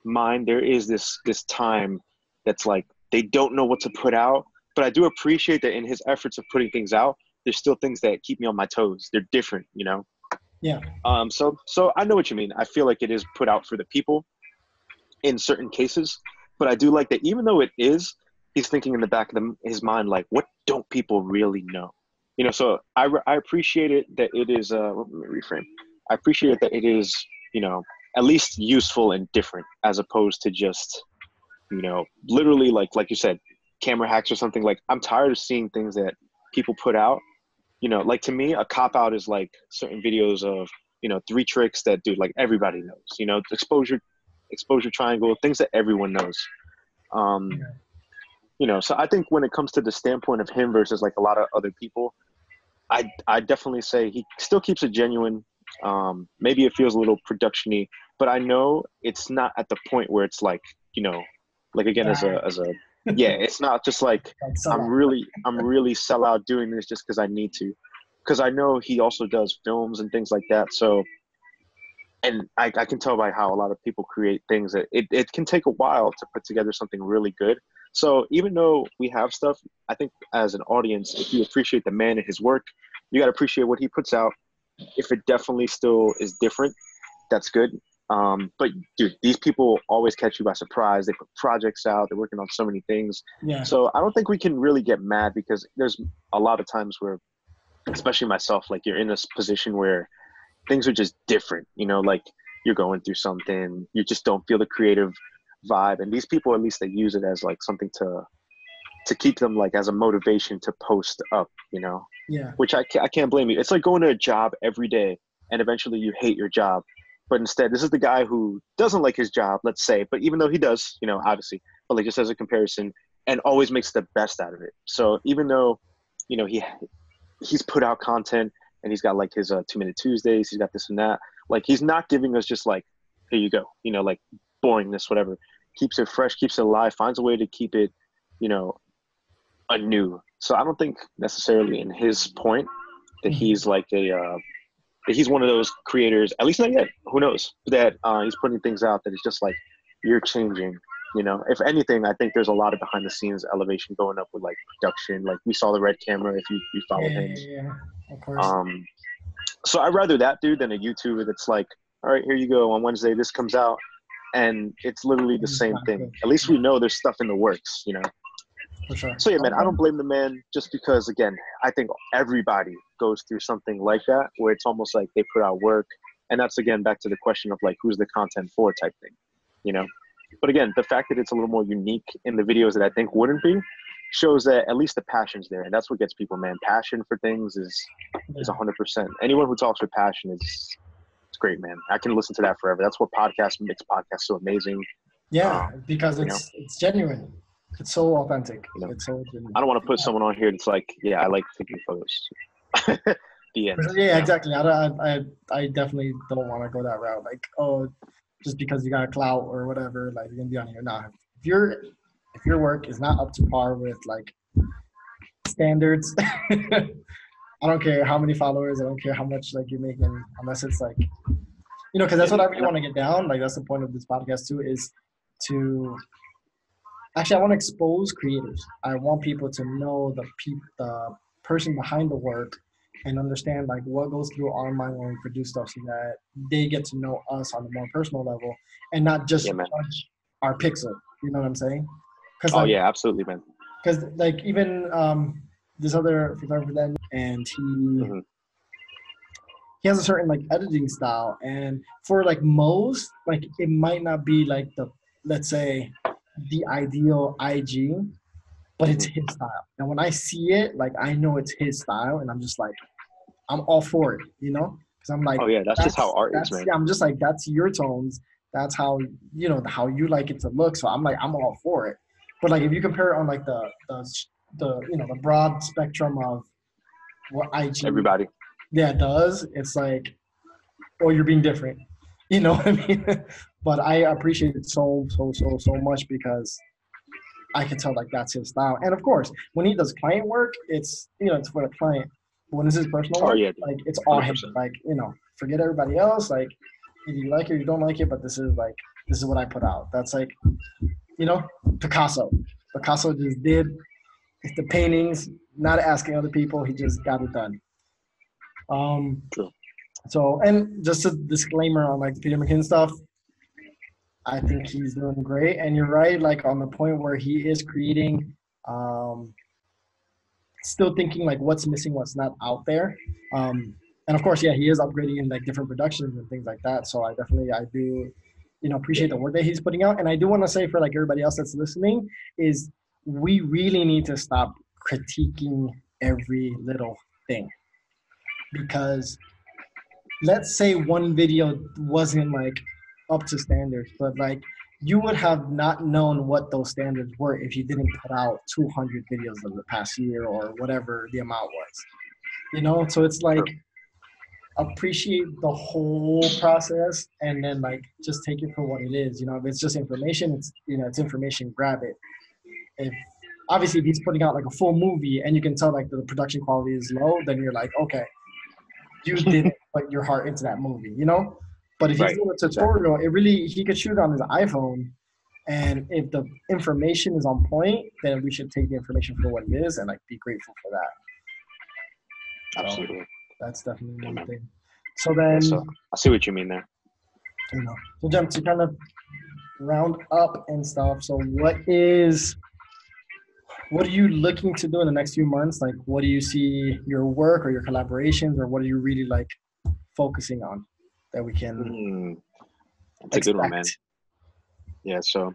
mind, there is this this time that's like they don't know what to put out. But I do appreciate that in his efforts of putting things out, there's still things that keep me on my toes. They're different, you know. Yeah. Um. So so I know what you mean. I feel like it is put out for the people in certain cases, but I do like that even though it is, he's thinking in the back of the, his mind like, what don't people really know? You know. So I I appreciate it that it is. Uh, let me reframe. I appreciate that it is. You know, at least useful and different as opposed to just you know literally like like you said camera hacks or something like i'm tired of seeing things that people put out. You know like to me a cop out is like certain videos of you know three tricks that dude like everybody knows you know exposure exposure triangle things that everyone knows. Um you know so i think when it comes to the standpoint of him versus like a lot of other people i i definitely say he still keeps it genuine. Um maybe it feels a little productiony but i know it's not at the point where it's like you know like again as a as a yeah it's not just like [laughs] Like, i'm really i'm really sell out doing this just because i need to. Because i know he also does films and things like that so and I, I can tell by how a lot of people create things that it, it can take a while to put together something really good. So even though we have stuff i think as an audience if you appreciate the man and his work you got to appreciate what he puts out. If it definitely still is different that's good um, but dude these people always catch you by surprise they put projects out they're working on so many things yeah. so I don't think we can really get mad because there's a lot of times where, especially myself, like you're in this position where things are just different. You know, like you're going through something, you just don't feel the creative vibe, and these people at least they use it as like something to to keep them like as a motivation to post up. You know, Yeah. which I I can't blame you. It's like going to a job every day and eventually you hate your job. But instead, this is the guy who doesn't like his job, let's say, but even though he does, you know, obviously, but like just as a comparison, and always makes the best out of it. So even though, you know, he he's put out content and he's got like his uh, two minute Tuesdays, he's got this and that. Like he's not giving us just like, here you go, you know, like boringness, whatever. Keeps it fresh, keeps it alive, finds a way to keep it, you know, anew. So I don't think necessarily in his point that Mhm. he's like a uh, he's one of those creators. At least not yet. Who knows? That uh, he's putting things out that is just like you're changing. You know, if anything, I think there's a lot of behind the scenes elevation going up with like production. Like we saw the red camera. If you you follow Yeah, him, yeah. Of course. um, so I'd rather that dude than a YouTuber that's like, all right, here you go. On Wednesday, this comes out, and it's literally the same thing. At least we know there's stuff in the works, you know. For sure. So yeah, man, I don't blame the man just because again, I think everybody goes through something like that where it's almost like they put out work, and that's again back to the question of like who's the content for type thing, you know. But again, the fact that it's a little more unique in the videos that I think wouldn't be shows that at least the passion's there, and that's what gets people, man. Passion for things is is Yeah. hundred percent. Anyone who talks with passion is it's great, man. I can listen to that forever. That's what podcast makes podcasts so amazing. Yeah, um, because you know? it's it's genuine. It's so authentic. You know? It's so genuine. I don't want to put someone on here that's like, yeah, I like taking photos. [laughs] the end. Sure, Yeah, exactly. I, don't- I, I, I definitely don't want to go that route. Like, oh, just because you got a clout or whatever, like you're gonna be on here. Nah, if your if your work is not up to par with like standards, [laughs] I don't care how many followers. I don't care how much like you're making, unless it's like, you know, because that's what I really want to get down. Like that's the point of this podcast too, is to actually I want to expose creators. I want people to know the peop the person behind the work and understand like what goes through our mind when we produce stuff so that they get to know us on a more personal level and not just Yeah, judge our pixel. You know what I'm saying? Because Oh yeah, absolutely, man. because like even um this other photographer then and he Mhm. he has a certain like editing style and for like most like it might not be like the let's say the ideal IG but it's mm-hmm. his style and when I see it like I know it's his style and I'm just like I'm all for it you know because I'm like, oh yeah, that's, that's just how art is, man. Yeah, I'm just like that's your tones. That's how you know how you like it to look. So I'm like, I'm all for it. But like, if you compare it on like the the the you know the broad spectrum of what IG everybody yeah does, it's like, oh, you're being different. You know what I mean? [laughs] but I appreciate it so so so so much because I can tell like that's his style. And of course, when he does client work, it's you know it's for the client. When it's his personal oh, yeah. like it's all 100%. him. Like you know, forget everybody else. Like if you like it or you don't like it, but this is like this is what I put out. That's like you know Picasso. Picasso just did the paintings, not asking other people. He just got it done. Um, True. So, and just a disclaimer on like the Peter McKinnon stuff. I think he's doing great. And you're right, like on the point where he is creating, um, still thinking like what's missing, what's not out there. Um, and of course, yeah, he is upgrading in like different productions and things like that. So I definitely, I do, you know, appreciate the work that he's putting out. And I do want to say for like everybody else that's listening is we really need to stop critiquing every little thing because let's say one video wasn't like up to standards, but like you would have not known what those standards were if you didn't put out 200 videos of the past year or whatever the amount was. You know, so it's like appreciate the whole process and then like just take it for what it is. You know, if it's just information, it's you know, it's information, grab it. If obviously if he's putting out like a full movie and you can tell like the production quality is low, then you're like, okay, you didn't [laughs] put your heart into that movie, you know? But if he's doing a tutorial, it really he could shoot on his iPhone, and if the information is on point, then we should take the information for what it is and like be grateful for that. Absolutely. So that's definitely one thing. So then, so I see what you mean there. You know, so jump to kind of round up and stuff. So what is what are you looking to do in the next few months? Like, what do you see your work or your collaborations, or what are you really like focusing on? That we can. Mm, that's expect. a good one, man. Yeah, so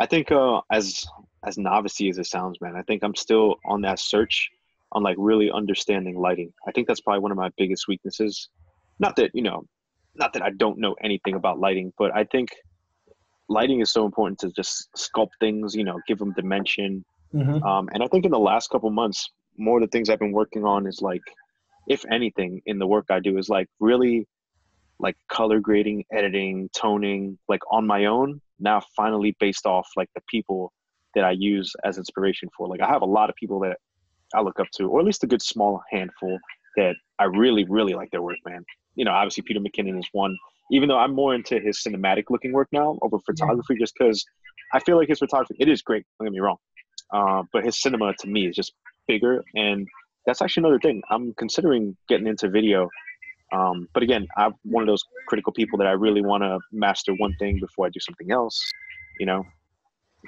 I think uh, as as novicey as it sounds, man, I think I'm still on that search on like really understanding lighting. I think that's probably one of my biggest weaknesses. Not that you know, not that I don't know anything about lighting, but I think lighting is so important to just sculpt things. You know, give them dimension. Mm-hmm. Um, and I think in the last couple months, more of the things I've been working on is like, if anything, in the work I do is like really like color grading, editing, toning, like on my own. Now, finally, based off like the people that I use as inspiration for. Like, I have a lot of people that I look up to, or at least a good small handful that I really, really like their work, man. You know, obviously, Peter McKinnon is one, even though I'm more into his cinematic looking work now over photography, just because I feel like his photography, it is great, don't get me wrong. Uh, but his cinema to me is just bigger. And that's actually another thing. I'm considering getting into video um, but again, I'm one of those critical people that I really want to master one thing before I do something else, you know?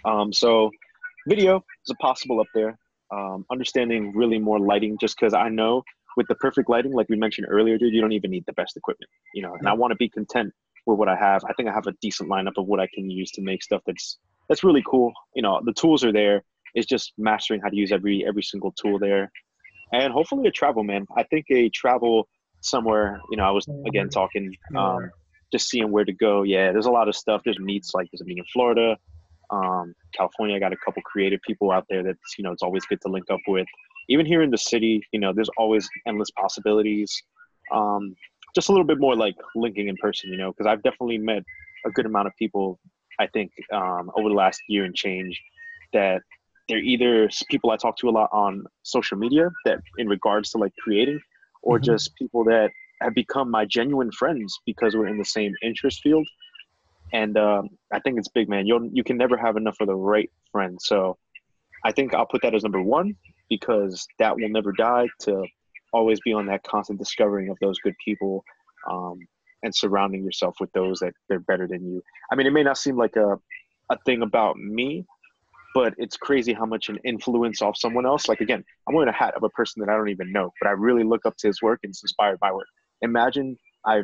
Um, so video is a possible up there. Um, understanding really more lighting just because I know with the perfect lighting, like we mentioned earlier, dude, you don't even need the best equipment, you know, and I want to be content with what I have. I think I have a decent lineup of what I can use to make stuff that's, that's really cool. You know, the tools are there. It's just mastering how to use every, every single tool there. And hopefully a travel, man. I think a travel somewhere. You know, I was again talking, um, just seeing where to go. Yeah, there's a lot of stuff. There's meets like there's a meet in Florida, um, California. I got a couple creative people out there that's you know it's always good to link up with. Even here in the city, you know, there's always endless possibilities. Um, just a little bit more like linking in person, you know, because I've definitely met a good amount of people. I think um, over the last year and change that they're either people I talk to a lot on social media that in regards to like creating, or mm-hmm. just people that have become my genuine friends because we're in the same interest field. And um, I think it's big, man. You you can never have enough of the right friend. So I think I'll put that as number one because that will never die. To always be on that constant discovering of those good people, um, and surrounding yourself with those that they're better than you. I mean, it may not seem like a a thing about me, but it's crazy how much an influence off someone else. Like again, I'm wearing a hat of a person that I don't even know, but I really look up to his work and it's inspired by work. Imagine I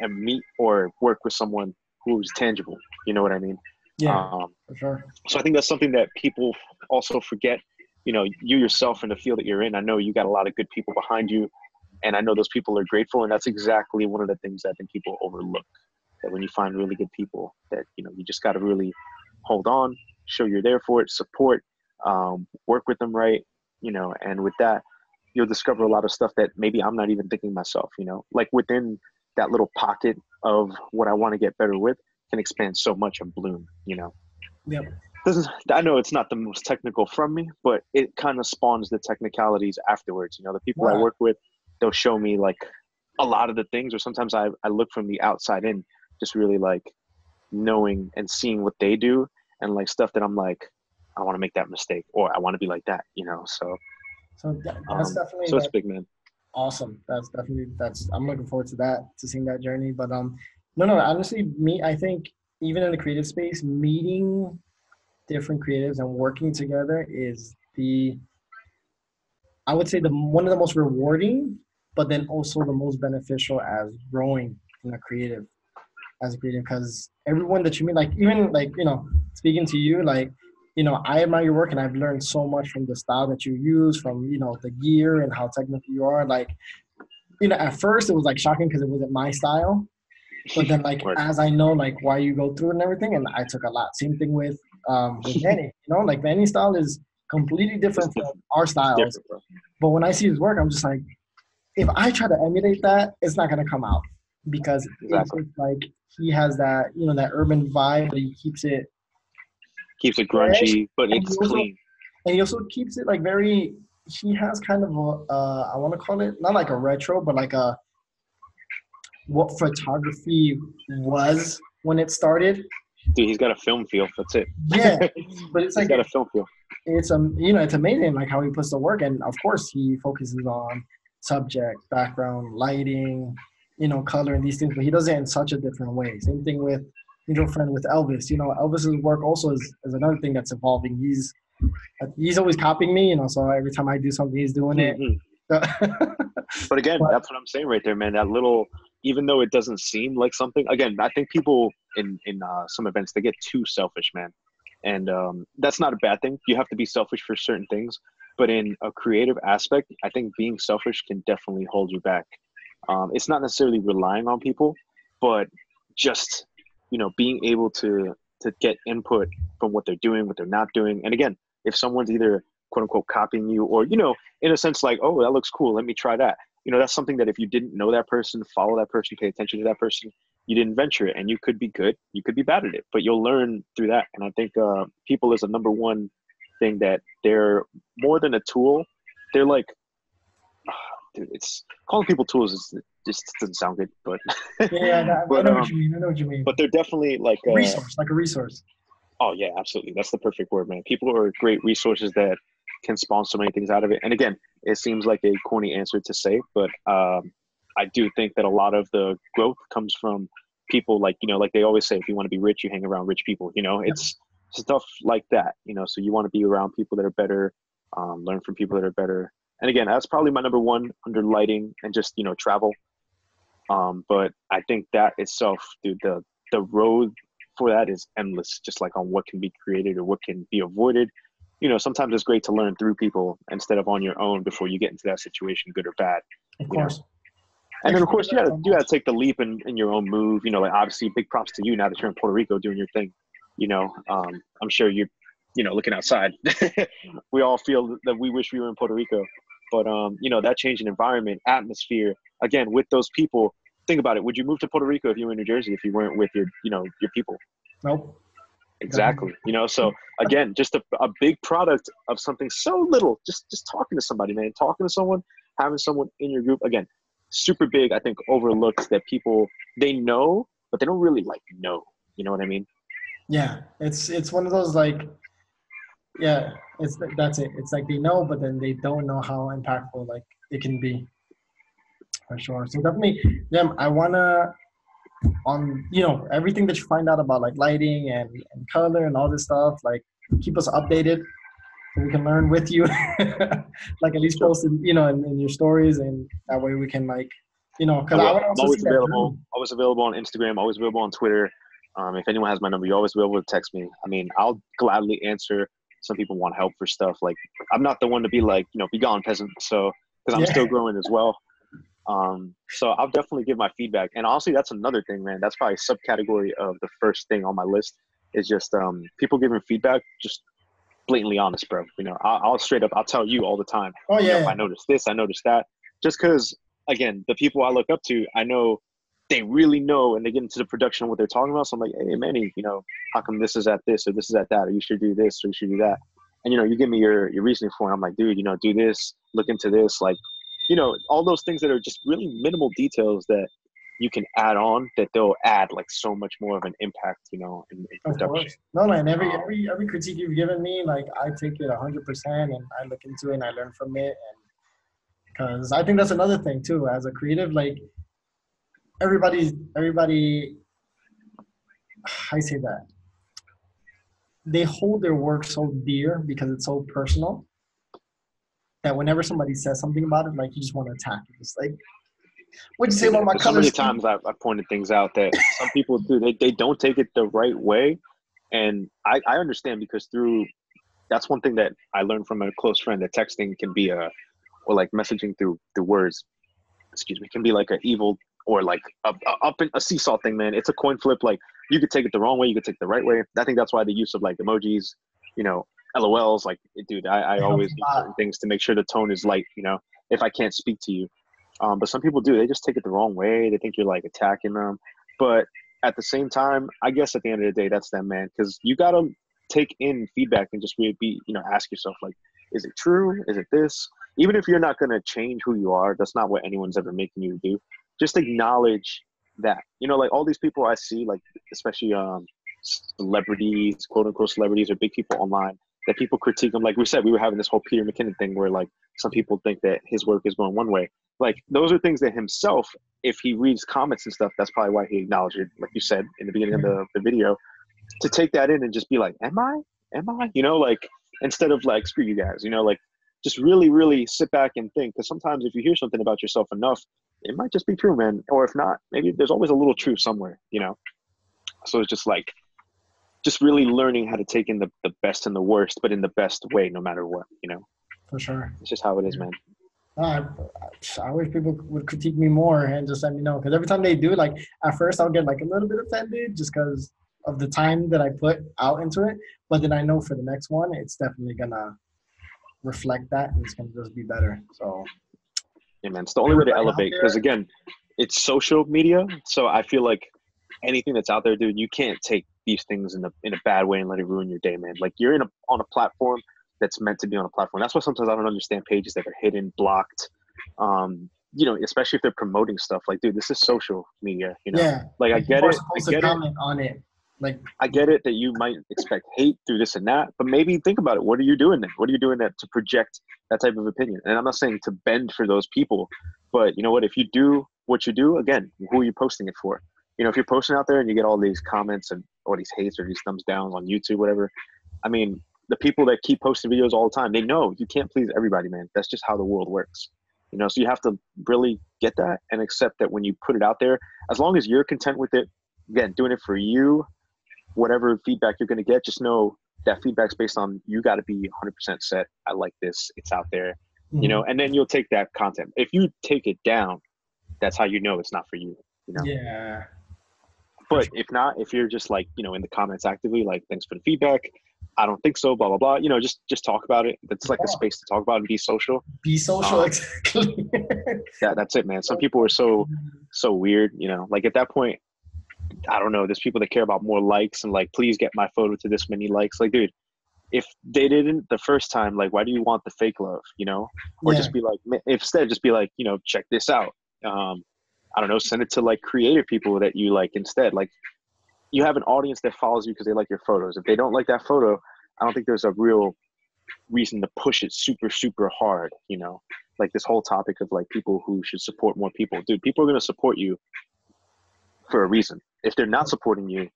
am meet or work with someone who's tangible. You know what I mean? Yeah, um, for sure. So I think that's something that people also forget. You know, you yourself in the field that you're in. I know you got a lot of good people behind you, and I know those people are grateful, and that's exactly one of the things that I think people overlook. That when you find really good people, that you know you just got to really hold on, show you're there for it, support, um, work with them right, you know, and with that, you'll discover a lot of stuff that maybe I'm not even thinking myself, you know, like within that little pocket of what I want to get better with can expand so much and bloom, you know. Yep. This is, I know it's not the most technical from me, but it kind of spawns the technicalities afterwards. You know, the people. I work with, they'll show me like a lot of the things, or sometimes I, I look from the outside in, just really like knowing and seeing what they do and like stuff that I'm like, I want to make that mistake or I want to be like that, you know. So, so that's um, definitely so it's big man. Awesome. That's definitely that's I'm looking forward to that to seeing that journey. But um, no, no, honestly, me, I think even in the creative space, meeting different creatives and working together is the I would say the one of the most rewarding, but then also the most beneficial as growing in a creative as a creative because everyone that you meet, like even like you know, speaking to you, like you know, I admire your work and I've learned so much from the style that you use, from you know the gear and how technical you are. Like, you know, at first it was like shocking because it wasn't my style, but then like [laughs] as I know like why you go through it and everything, and I took a lot. Same thing with um with [laughs] Manny. You know, like Manny's style is completely different from our styles. But when I see his work, I'm just like, if I try to emulate that, it's not gonna come out because exactly. it's like he has that you know that urban vibe, but he keeps it keeps it grungy, but it's also, clean. And he also keeps it like very. He has kind of a uh, I want to call it not like a retro, but like a what photography was when it started. Dude, he's got a film feel. That's it. Yeah, [laughs] but it's like he's got a film feel. It's um, you know, it's amazing like how he puts the work, and of course he focuses on subject, background, lighting, you know, color and these things, but he does it in such a different way. Same thing with mutual friend with Elvis. You know, Elvis's work also is, is another thing that's evolving. He's he's always copying me, you know, so every time I do something, he's doing it. Mm-hmm. [laughs] but again, but, that's what I'm saying right there, man. That little, even though it doesn't seem like something. Again, I think people in in uh, some events they get too selfish, man, and um, that's not a bad thing. You have to be selfish for certain things, but in a creative aspect, I think being selfish can definitely hold you back. Um, it's not necessarily relying on people, but just you know being able to to get input from what they're doing what they're not doing. And again if someone's either quote unquote copying you or you know in a sense like oh that looks cool let me try that. You know that's something that if you didn't know that person follow that person pay attention to that person you didn't venture it. And you could be good you could be bad at it but you'll learn through that. And i think uh, people is a number one thing that they're more than a tool they're like dude, it's calling people tools is just doesn't sound good, but yeah, that, [laughs] but, I know um, what you mean. I know what you mean. But they're definitely like a resource, like a resource. Oh yeah, absolutely. That's the perfect word, man. People are great resources that can spawn so many things out of it. And again, it seems like a corny answer to say, but um, I do think that a lot of the growth comes from people like you know, like they always say, if you want to be rich, you hang around rich people. You know, it's yeah. stuff like that. You know, so you want to be around people that are better, um, learn from people that are better, and again, that's probably my number one under lighting and just you know travel. Um, but I think that itself, dude, the the road for that is endless. Just like on what can be created or what can be avoided. You know, sometimes it's great to learn through people instead of on your own before you get into that situation, good or bad. Of course. Know? And then of course you gotta you gotta take the leap in, in your own move. You know, like obviously big props to you now that you're in Puerto Rico doing your thing. You know, um, I'm sure you're you know looking outside. [laughs] we all feel that we wish we were in Puerto Rico. But um, you know, that change in environment, atmosphere, again, with those people. Think about it. Would you move to Puerto Rico if you were in New Jersey if you weren't with your, you know, your people? Nope. Exactly. You know, so again, just a, a big product of something so little. Just just talking to somebody, man. Talking to someone, having someone in your group. Again, super big. I think overlooked that people they know, but they don't really like know. You know what I mean? Yeah, it's it's one of those like yeah it's that's it. It's like they know but then they don't know how impactful like it can be. For sure. So definitely yeah i want to on you know everything that you find out about like lighting and, and color and all this stuff like keep us updated so we can learn with you. [laughs] Like at least post in, you know in, in, your stories and that way we can like you know because i'm always available. always available on instagram always available on twitter. Um, if anyone has my number you always be able to text me. I mean i'll gladly answer some people want help for stuff. Like I'm not the one to be like, you know, be gone peasant. So because I'm yeah. still growing as well. Um, so I'll definitely give my feedback. And honestly, that's another thing, man. That's probably a subcategory of the first thing on my list is just um, people giving feedback. Just blatantly honest, bro. You know, I'll, I'll straight up, I'll tell you all the time. Oh yeah. You know, I noticed this, I noticed that. Just because, again, the people I look up to, I know they really know, and they get into the production of what they're talking about. So I'm like, hey, Manny, you know, how come this is at this or this is at that, or you should do this or you should do that. And you know, you give me your your reasoning for it. I'm like, dude, you know, do this, look into this, like, you know, all those things that are just really minimal details that you can add on that they'll add like so much more of an impact, you know, in, in Of production. course. No, man. Every Um, every every critique you've given me, like I take it hundred percent, and I look into it and I learn from it, and because I think that's another thing too. As a creative, like everybody's everybody, I say that? They hold their work so dear because it's so personal that whenever somebody says something about it, like you just want to attack it. It's like, what'd you say about my so many times I've, I've pointed things out that some people do they, they don't take it the right way. And I, I understand because through that's one thing that i learned from a close friend that texting can be a or like messaging through the words excuse me can be like an evil or like a, a up in a seesaw thing man it's a coin flip like you could take it the wrong way you could take it the right way i think that's why the use of like emojis you know lol's like dude i, I always do certain things to make sure the tone is light you know if i can't speak to you um, but some people do. They just take it the wrong way. They think you're like attacking them. But at the same time, I guess at the end of the day, that's them, man. Because you gotta take in feedback and just really be, you know, ask yourself like, is it true? Is it this? Even if you're not gonna change who you are, that's not what anyone's ever making you do. Just acknowledge that. You know, like all these people I see, like especially um, celebrities, quote unquote celebrities, or big people online. That people critique them. Like we said, we were having this whole Peter McKinnon thing where like some people think that his work is going one way like those are things that himself if he reads comments and stuff that's probably why he acknowledged it like you said in the beginning of the, the video to take that in and just be like am i am i you know like instead of like screw you guys you know like just really really sit back and think because sometimes if you hear something about yourself enough it might just be true man or if not maybe there's always a little truth somewhere you know so it's just like just really learning how to take in the, the best and the worst but in the best way no matter what you know For sure. it's just how it is man I, I wish people would critique me more and just let me know because every time they do, like at first I'll get like a little bit offended just because of the time that I put out into it. But then I know for the next one, it's definitely gonna reflect that and it's gonna just be better. So Yeah, man. It's the only way to elevate because again, it's social media. So I feel like anything that's out there, dude, you can't take these things in a in a bad way and let it ruin your day, man. Like you're in a on a platform that's meant to be on a platform. That's why sometimes I don't understand pages that are hidden, blocked. Um, you know, especially if they're promoting stuff. Like, dude, this is social media. You know, yeah, like I get it. I get it. comment on it. Like I get it that you might expect hate through this and that, but maybe think about it. What are you doing then? What are you doing that to project that type of opinion? And I'm not saying to bend for those people, but you know what? If you do what you do, again, who are you posting it for? You know, if you're posting out there and you get all these comments and all these hates or these thumbs downs on YouTube, whatever, I mean, the people that keep posting videos all the time, they know you can't please everybody, man. That's just how the world works. You know, so you have to really get that and accept that when you put it out there, as long as you're content with it, again, doing it for you, whatever feedback you're going to get, just know that feedback's based on you got to be 100% set. I like this. It's out there, you know, and then you'll take that content. If you take it down, that's how you know it's not for you, you know. yeah, But if not, if you're just like, you know, in the comments actively, like, thanks for the feedback. I don't think so, blah, blah, blah. You know, just just talk about it. That's like a space to talk about and be social. be social. Um, exactly. [laughs] Yeah, that's it, man. Some people are so so weird, you know. Like at that point, I don't know. There's people that care about more likes and like, please get my photo to this many likes. Like, dude, if they didn't the first time, like, why do you want the fake love, you know? Or Yeah. just be like, instead, just be like, you know, check this out. Um, I don't know, send it to like creative people that you like instead. Like, you have an audience that follows you because they like your photos. If they don't like that photo, I don't think there's a real reason to push it super, super hard, you know? Like this whole topic of like people who should support more people. Dude, people are going to support you for a reason. If they're not supporting you,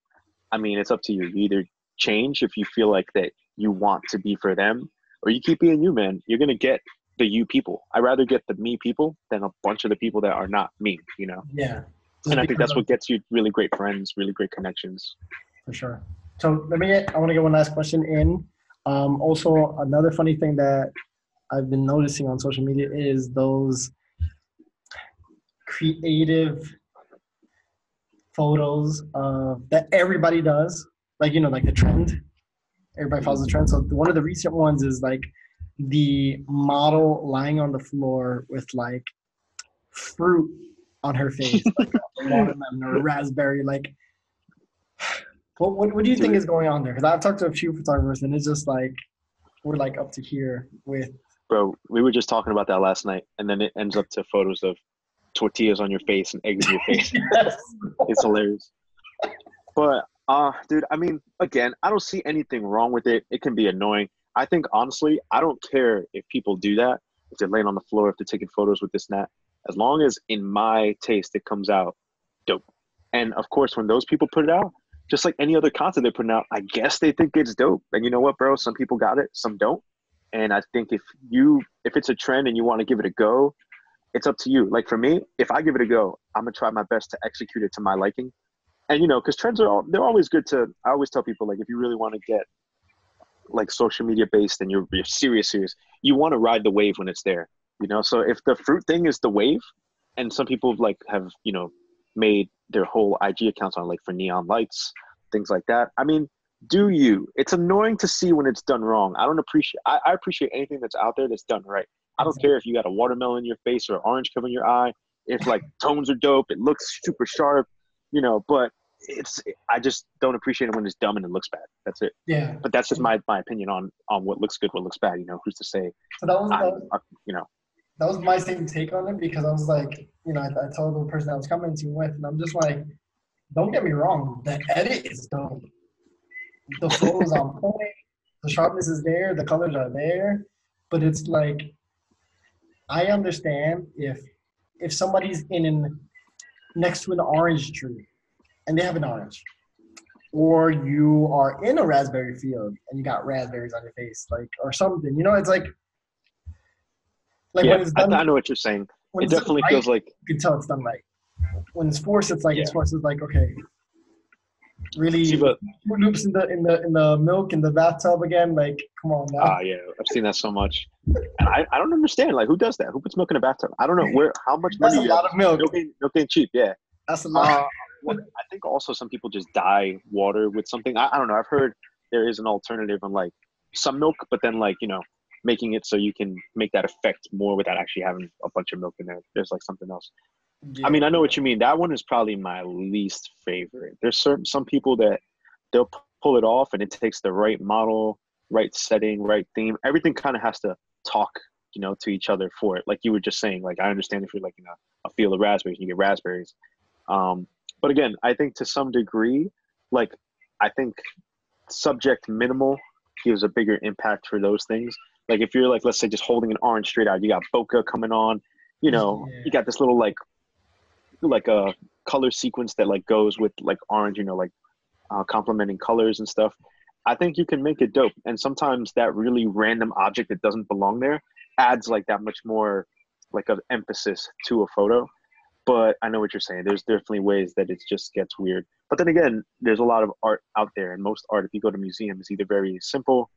I mean, it's up to you. You either change if you feel like that you want to be for them, or you keep being you, man. You're gonna get the you people. I rather get the me people than a bunch of the people that are not me. You know, yeah. Just and I think that's what gets you really great friends, really great connections. for sure. So let me get, I want to get one last question in. Um, also, another funny thing that I've been noticing on social media is those creative photos of that everybody does, like you know, like the trend. Everybody follows the trend. So one of the recent ones is like the model lying on the floor with like fruit on her face, like [laughs] a watermelon or a raspberry. Like, what what, what do you think is going on there? Because I've talked to a few photographers, and it's just like we're like up to here with. Bro, we were just talking about that last night, and then it ends up to photos of tortillas on your face and eggs in your face. yes. [laughs] It's hilarious. But uh dude, I mean, again, I don't see anything wrong with it. It can be annoying. I think honestly, I don't care if people do that, if they're laying on the floor, if they're taking photos with this and that. As long as in my taste it comes out dope. And of course, when those people put it out, just like any other content they're putting out, I guess they think it's dope. And you know what, bro? Some people got it, some don't. And I think if you if it's a trend and you want to give it a go, it's up to you. Like for me, if I give it a go, I'm gonna try my best to execute it to my liking. And you know, because trends are all, they're always good to. I always tell people like if you really want to get like social media based and you're, you're serious, serious, you want to ride the wave when it's there. You know, so if the fruit thing is the wave, and some people like have you know made their whole IG accounts on like for neon lights, things like that. I mean, do you? It's annoying to see when it's done wrong. I don't appreciate. I, I appreciate anything that's out there that's done right. I don't care if you got a watermelon in your face or an orange covering your eye. If like [laughs] tones are dope, it looks super sharp, you know. But it's I just don't appreciate it when it's dumb and it looks bad. That's it. Yeah. But that's just my my opinion on on what looks good, what looks bad. You know, who's to say? So that was, that was I, you know. That was my same take on it because I was like, you know, I, I told the person I was commenting with, and I'm just like, don't get me wrong, the edit is dope. The photos on [laughs] point, the sharpness is there, the colors are there, but it's like I understand if if somebody's in an next to an orange tree and they have an orange, or you are in a raspberry field and you got raspberries on your face, like or something. You know, it's like like yeah, when it's done, I, I know what you're saying. It definitely right, feels like you can tell it's done right. When it's forced, it's like yeah. it's forced. It's like okay, really See, but, loops in the in the in the milk in the bathtub again. Like, come on now. Ah, yeah, I've seen that so much, and I, I don't understand. Like, who does that? Who puts milk in a bathtub? I don't know where how much That's money. That's a lot of milk. Milk ain't, milk ain't cheap. Yeah, that's a lot. Uh, well, I think also some people just dye water with something. I, I don't know. I've heard there is an alternative on like some milk, but then like you know making it so you can make that effect more without actually having a bunch of milk in there. There's like something else. Yeah. I mean, I know what you mean. That one is probably my least favorite. There's certain some people that they'll pull it off, and it takes the right model, right setting, right theme. Everything kind of has to talk, you know, to each other for it. Like you were just saying. Like I understand if you're like in a, a field of raspberries, you get raspberries. Um, but again, I think to some degree, like I think subject minimal gives a bigger impact for those things. Like if you're like, let's say, just holding an orange straight out, you got bokeh coming on. You know, yeah. you got this little like like a color sequence that like goes with like orange, you know, like uh, complementing colors and stuff. I think you can make it dope. And sometimes that really random object that doesn't belong there adds like that much more like of emphasis to a photo. But I know what you're saying. There's definitely ways that it just gets weird. But then again, there's a lot of art out there, and most art, if you go to museums, is either very simple,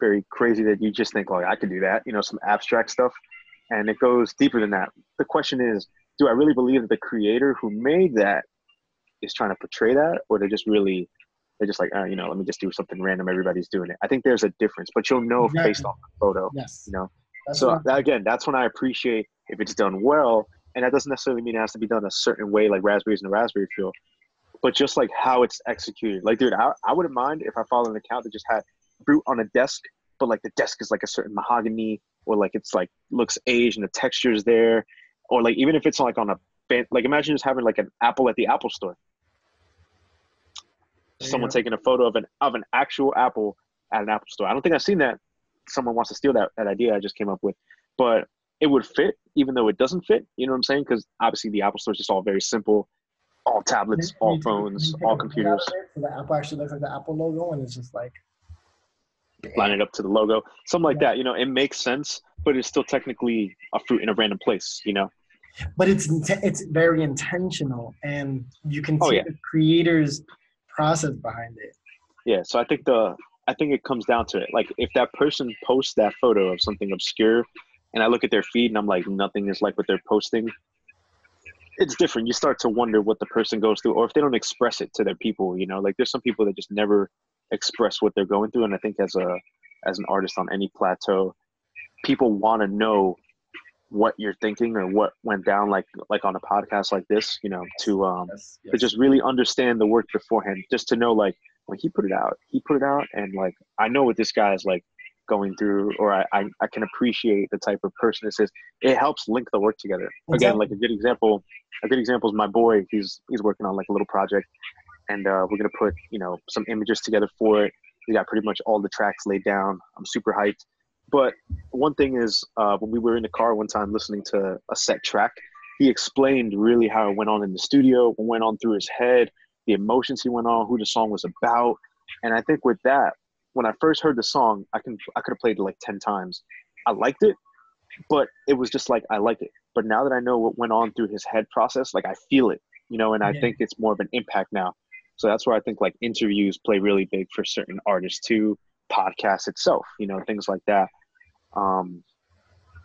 very crazy that you just think, like, I could do that. You know, some abstract stuff, and it goes deeper than that. The question is, do I really believe that the creator who made that is trying to portray that, or they're just really they're just like, oh, you know, let me just do something random. Everybody's doing it. I think there's a difference, but you'll know exactly. based on the photo. Yes. You know. That's so that, again, that's when I appreciate if it's done well, and that doesn't necessarily mean it has to be done a certain way, like raspberries in a raspberry field, but just like how it's executed. Like, dude, I, I wouldn't mind if I followed an account that just had fruit on a desk, but like the desk is like a certain mahogany, or like it's like looks aged and the texture's there, or like even if it's like on a like imagine just having like an apple at the Apple store. Someone taking a photo of an of an actual apple at an Apple store. I don't think I've seen that. Someone wants to steal that, that idea I just came up with, but it would fit even though it doesn't fit. You know what I'm saying? Because obviously the Apple store is just all very simple, all tablets, all phones, all computers. So the Apple actually looks like the Apple logo, and it's just like line it up to the logo, something like that. You know, it makes sense, but it's still technically a fruit in a random place. You know but it's it's very intentional and you can oh, see oh, yeah. the creator's process behind it yeah so i think the i think it comes down to it like if that person posts that photo of something obscure and i look at their feed and i'm like nothing is like what they're posting it's different. You start to wonder what the person goes through, or if they don't express it to their people. You know, like there's some people that just never express what they're going through, and I think as a as an artist on any plateau, people want to know what you're thinking or what went down like like on a podcast like this you know to um yes, yes. to just really understand the work beforehand just to know like when he put it out he put it out. And like i know what this guy is like going through or I, I, I can appreciate the type of person this is. It helps link the work together. Exactly. again like a good example a good example is my boy. He's he's working on like a little project and uh, we're gonna put you know some images together for it we got pretty much all the tracks laid down i'm super hyped but one thing is, uh, when we were in the car one time listening to a set track, he explained really how it went on in the studio, what went on through his head, the emotions he went on, who the song was about. And I think with that, when I first heard the song, I can I could have played it like ten times. I liked it, but it was just like I like it. But now that I know what went on through his head process, like I feel it, you know, and I yeah. think it's more of an impact now. So that's where I think like interviews play really big for certain artists too podcast itself, you know, things like that. Um,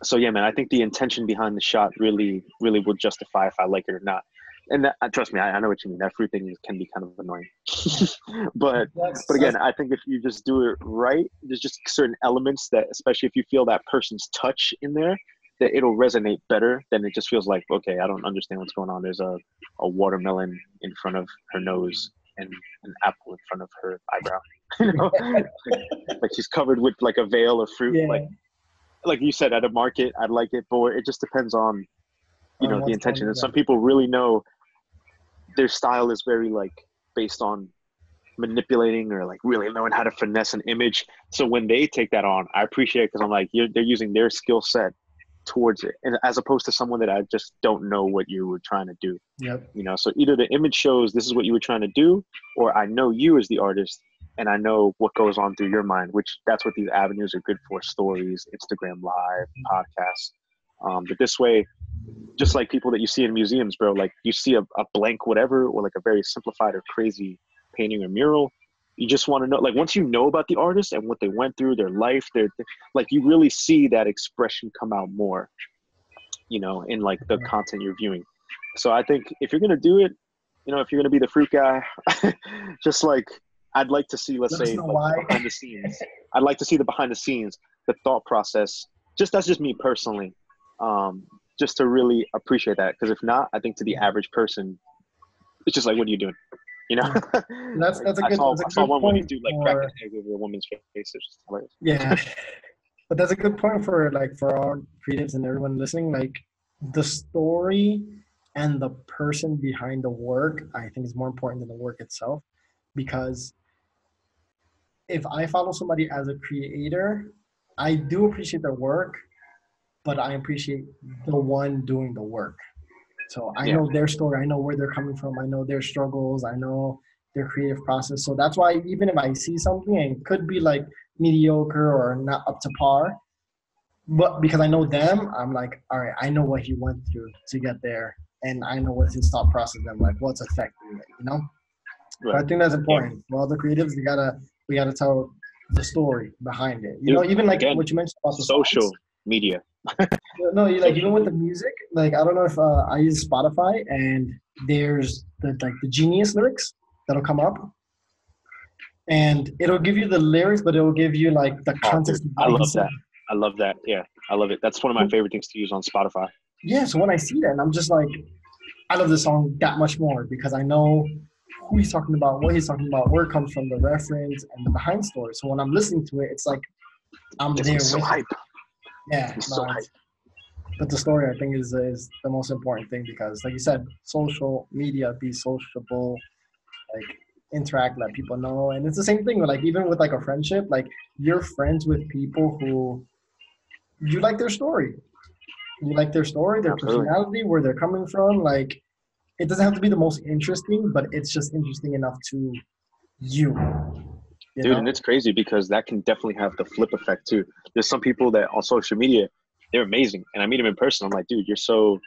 so yeah, man, I think the intention behind the shot really, really will justify if I like it or not. And that, uh, trust me, I, I know what you mean. That fruit thing can be kind of annoying, [laughs] but but again, I think if you just do it right, there's just certain elements that, especially if you feel that person's touch in there, that it'll resonate better than it just feels like okay, I don't understand what's going on. There's a a watermelon in front of her nose and an apple in front of her eyebrow. [laughs] you know, [laughs] like she's covered with like a veil of fruit. Yeah. Like, like you said, at a market, I'd like it, but it just depends on, you know, the intention. And some people really know their style is very like based on manipulating or like really knowing how to finesse an image. So when they take that on, I appreciate it because I'm like, they're using their skill set towards it and as opposed to someone that i just don't know what you were trying to do. Yep. you know so either the image shows this is what you were trying to do or i know you as the artist and i know what goes on through your mind which that's what these avenues are good for stories instagram live podcasts. Um, but this way just like people that you see in museums bro like you see a, a blank whatever or like a very simplified or crazy painting or mural you just want to know like once you know about the artist and what they went through their life their like you really see that expression come out more you know in like the content you're viewing. So i think if you're going to do it you know if you're going to be the fruit guy [laughs] just like i'd like to see let's say like, behind the scenes. I'd like to see the behind the scenes the thought process. Just that's just me personally um just to really appreciate that. Because if not i think to the average person it's just like what are you doing you know, hmm. [laughs] that's that's a good. I saw, that's a I saw one when do like for, crack egg over a woman's face. It's just hilarious. Yeah, but that's a good point for like for our creatives and everyone listening. Like the story and the person behind the work, I think is more important than the work itself, because if I follow somebody as a creator, I do appreciate their work, but I appreciate the one doing the work. So I yeah. know their story. I know where they're coming from. I know their struggles. I know their creative process. So that's why even if I see something and it could be like mediocre or not up to par, but because I know them, I'm like, all right, I know what he went through to get there, and I know what's his thought process and like what's affecting it. You know. Right. I think that's important. For all the creatives, we gotta we gotta tell the story behind it. You Dude, know, even like Again, what you mentioned about the social songs. media [laughs] no, you like even with the music, like I don't know if uh, I use Spotify and there's the like the genius lyrics that'll come up, and it'll give you the lyrics, but it'll give you like the context. Oh, I love that. I love that. Yeah, I love it. That's one of my favorite things to use on Spotify. Yeah, so when I see that, and I'm just like, I love this song that much more because I know who he's talking about, what he's talking about, where it comes from, the reference, and the behind story. So when I'm listening to it, it's like I'm there. So hype. It. Yeah, [laughs] no, but the story I think is is the most important thing because, like you said, social media, be sociable, like interact, let people know, and it's the same thing. Like even with like a friendship, like you're friends with people who you like their story, you like their story, their Absolutely. personality, where they're coming from. Like it doesn't have to be the most interesting, but it's just interesting enough to you. You Dude, know? and it's crazy because that can definitely have the flip effect too. There's some people that on social media, they're amazing, and I meet them in person. I'm like, dude, you're so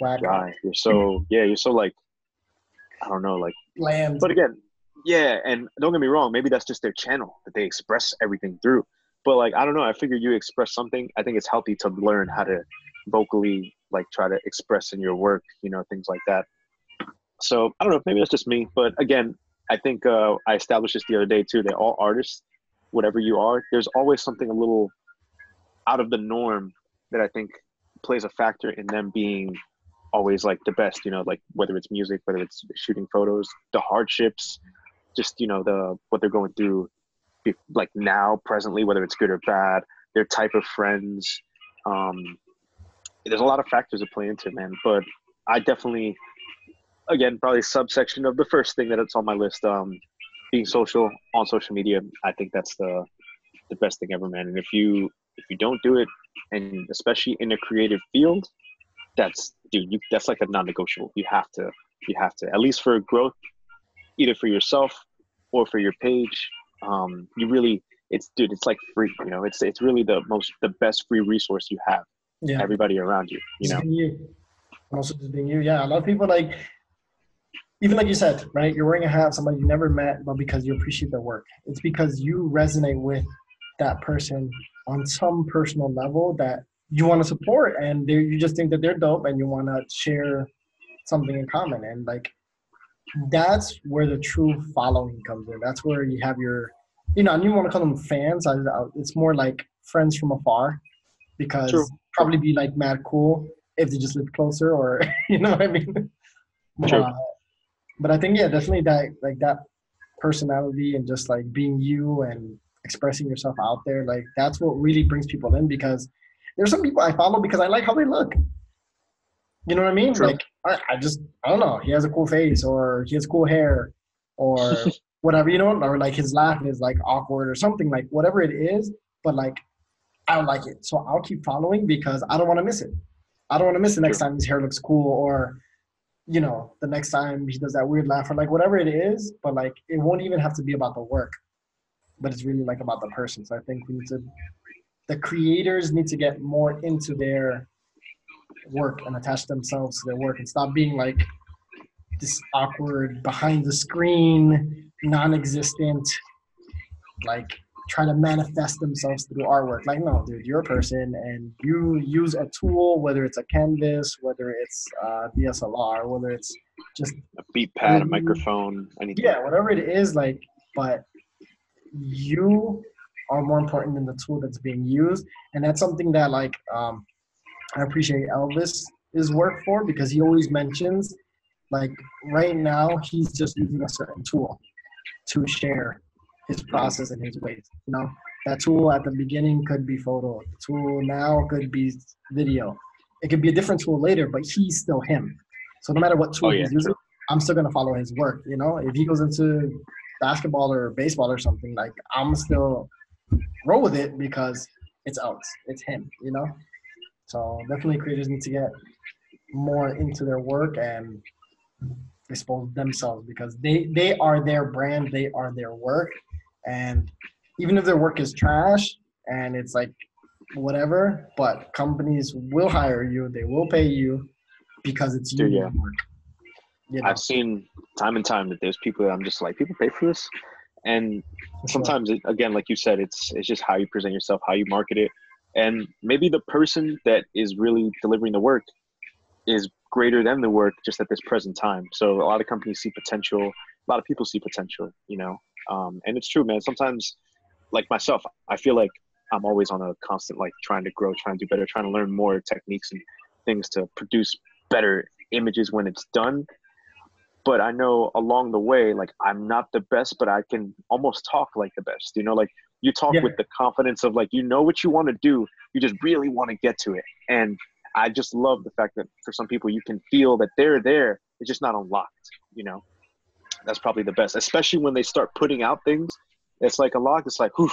dry. You're so yeah, you're so like, I don't know, like land. But again, yeah, and don't get me wrong, maybe that's just their channel that they express everything through. But like, I don't know. I figure you express something. I think it's healthy to learn how to vocally like try to express in your work, you know, things like that. So I don't know, maybe that's just me, but again, I think uh, I established this the other day too. That all artists, whatever you are, there's always something a little out of the norm that I think plays a factor in them being always like the best. You know, like whether it's music, whether it's shooting photos, the hardships, just you know the what they're going through, like now presently, whether it's good or bad, their type of friends. Um, there's a lot of factors that play into it, man. But I definitely again, probably subsection of the first thing that it's on my list. Um, being social on social media, I think that's the the best thing ever, man. And if you if you don't do it, and especially in a creative field, that's dude, you that's like a non-negotiable. You have to you have to at least for growth, either for yourself or for your page. Um, you really it's dude, it's like free. You know, it's it's really the most the best free resource you have. Yeah. Everybody around you, you just know. You. Also, just being you. Yeah, a lot of people like even like you said, right? You're wearing a hat of somebody you never met, but because you appreciate their work. It's because you resonate with that person on some personal level that you want to support, and you just think that they're dope, and you want to share something in common. And like that's where the true following comes in. That's where you have your, you know, and you want to call them fans. I, it's more like friends from afar, because True. probably be like mad cool if they just live closer, or [laughs] you know what I mean. True. Uh, but I think yeah, definitely that like that personality and just like being you and expressing yourself out there, like that's what really brings people in because there's some people I follow because I like how they look. You know what I mean? True. Like I, I just I don't know, he has a cool face or he has cool hair or [laughs] whatever, you know, or like his laugh is like awkward or something like whatever it is, but like I don't like it. So I'll keep following because I don't want to miss it. I don't want to miss the next time his hair looks cool or you know, the next time he does that weird laugh or like whatever it is, but like it won't even have to be about the work, but it's really like about the person. So I think we need to, the creators need to get more into their work and attach themselves to their work and stop being like this awkward behind the screen, non-existent, like try to manifest themselves through artwork. Like, no, dude, you're a person and you use a tool, whether it's a canvas, whether it's uh, DSLR, whether it's just a beat pad, a microphone, anything. Yeah, whatever it is, like, but you are more important than the tool that's being used. And that's something that, like, um, I appreciate Elvis' his work for because he always mentions, like, right now, he's just using a certain tool to share his process and his ways. You know, that tool at the beginning could be photo. The tool now could be video. It could be a different tool later, but he's still him. So no matter what tool oh, yeah, he's using, I'm still gonna follow his work. You know, if he goes into basketball or baseball or something, like I'm still roll with it because it's out. It's him. You know. So definitely creators need to get more into their work and expose themselves because they they are their brand, they are their work, and even if their work is trash and it's like whatever, but companies will hire you, they will pay you because it's Dude, yeah. work. You know? I've seen time and time that there's people that I'm just like, people pay for this, and sometimes it, again, like you said, it's it's just how you present yourself, how you market it, and maybe the person that is really delivering the work is greater than the work just at this present time. So a lot of companies see potential, a lot of people see potential, you know, um, and it's true, man. Sometimes, like myself, I feel like I'm always on a constant like trying to grow, trying to do better, trying to learn more techniques and things to produce better images when it's done. But I know along the way, like I'm not the best, but I can almost talk like the best. You know, like you talk yeah. with the confidence of like you know what you want to do, you just really want to get to it. And I just love the fact that for some people you can feel that they're there, it's just not unlocked. You know that's probably the best, especially when they start putting out things. It's like a log. It's like, whew,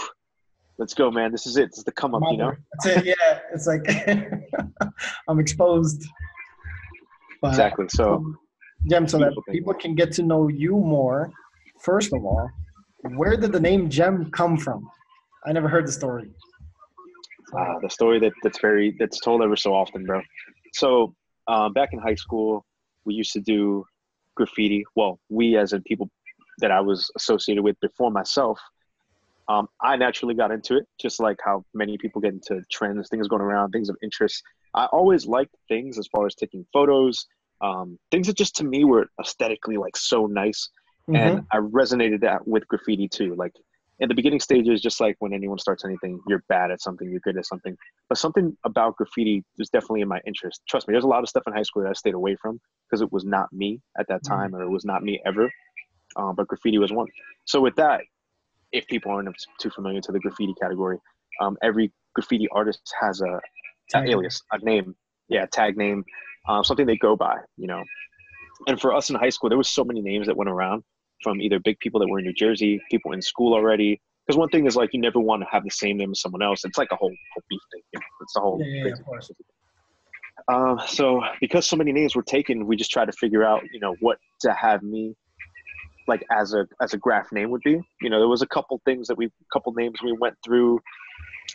let's go, man. This is it. This is the come up, you know? That's it. Yeah. It's like [laughs] I'm exposed. But, exactly. So, Gem, so that people can get to know you more, first of all, where did the name Gem come from? I never heard the story. Uh, the story that, that's very that's told ever so often, bro. So um, back in high school, we used to do graffiti. Well, we as in people that I was associated with before myself, um, I naturally got into it, just like how many people get into trends, things going around, things of interest. I always liked things as far as taking photos, um, things that just to me were aesthetically like so nice, mm-hmm. and I resonated that with graffiti too. Like in the beginning stages, just like when anyone starts anything, you're bad at something, you're good at something. But something about graffiti is definitely in my interest. Trust me, there's a lot of stuff in high school that I stayed away from because it was not me at that mm-hmm. time, or it was not me ever. Um, but graffiti was one. So with that, if people aren't too familiar to the graffiti category, um, every graffiti artist has a, a alias, a name, yeah, tag name, um, something they go by, you know. And for us in high school, there was so many names that went around from either big people that were in New Jersey, people in school already. Because one thing is like you never want to have the same name as someone else. It's like a whole, whole beef thing. You know? It's the whole. Yeah, yeah, of course. Um, so because so many names were taken, we just tried to figure out, you know, what to have me like as a as a graph name would be. You know, there was a couple things that we couple names we went through,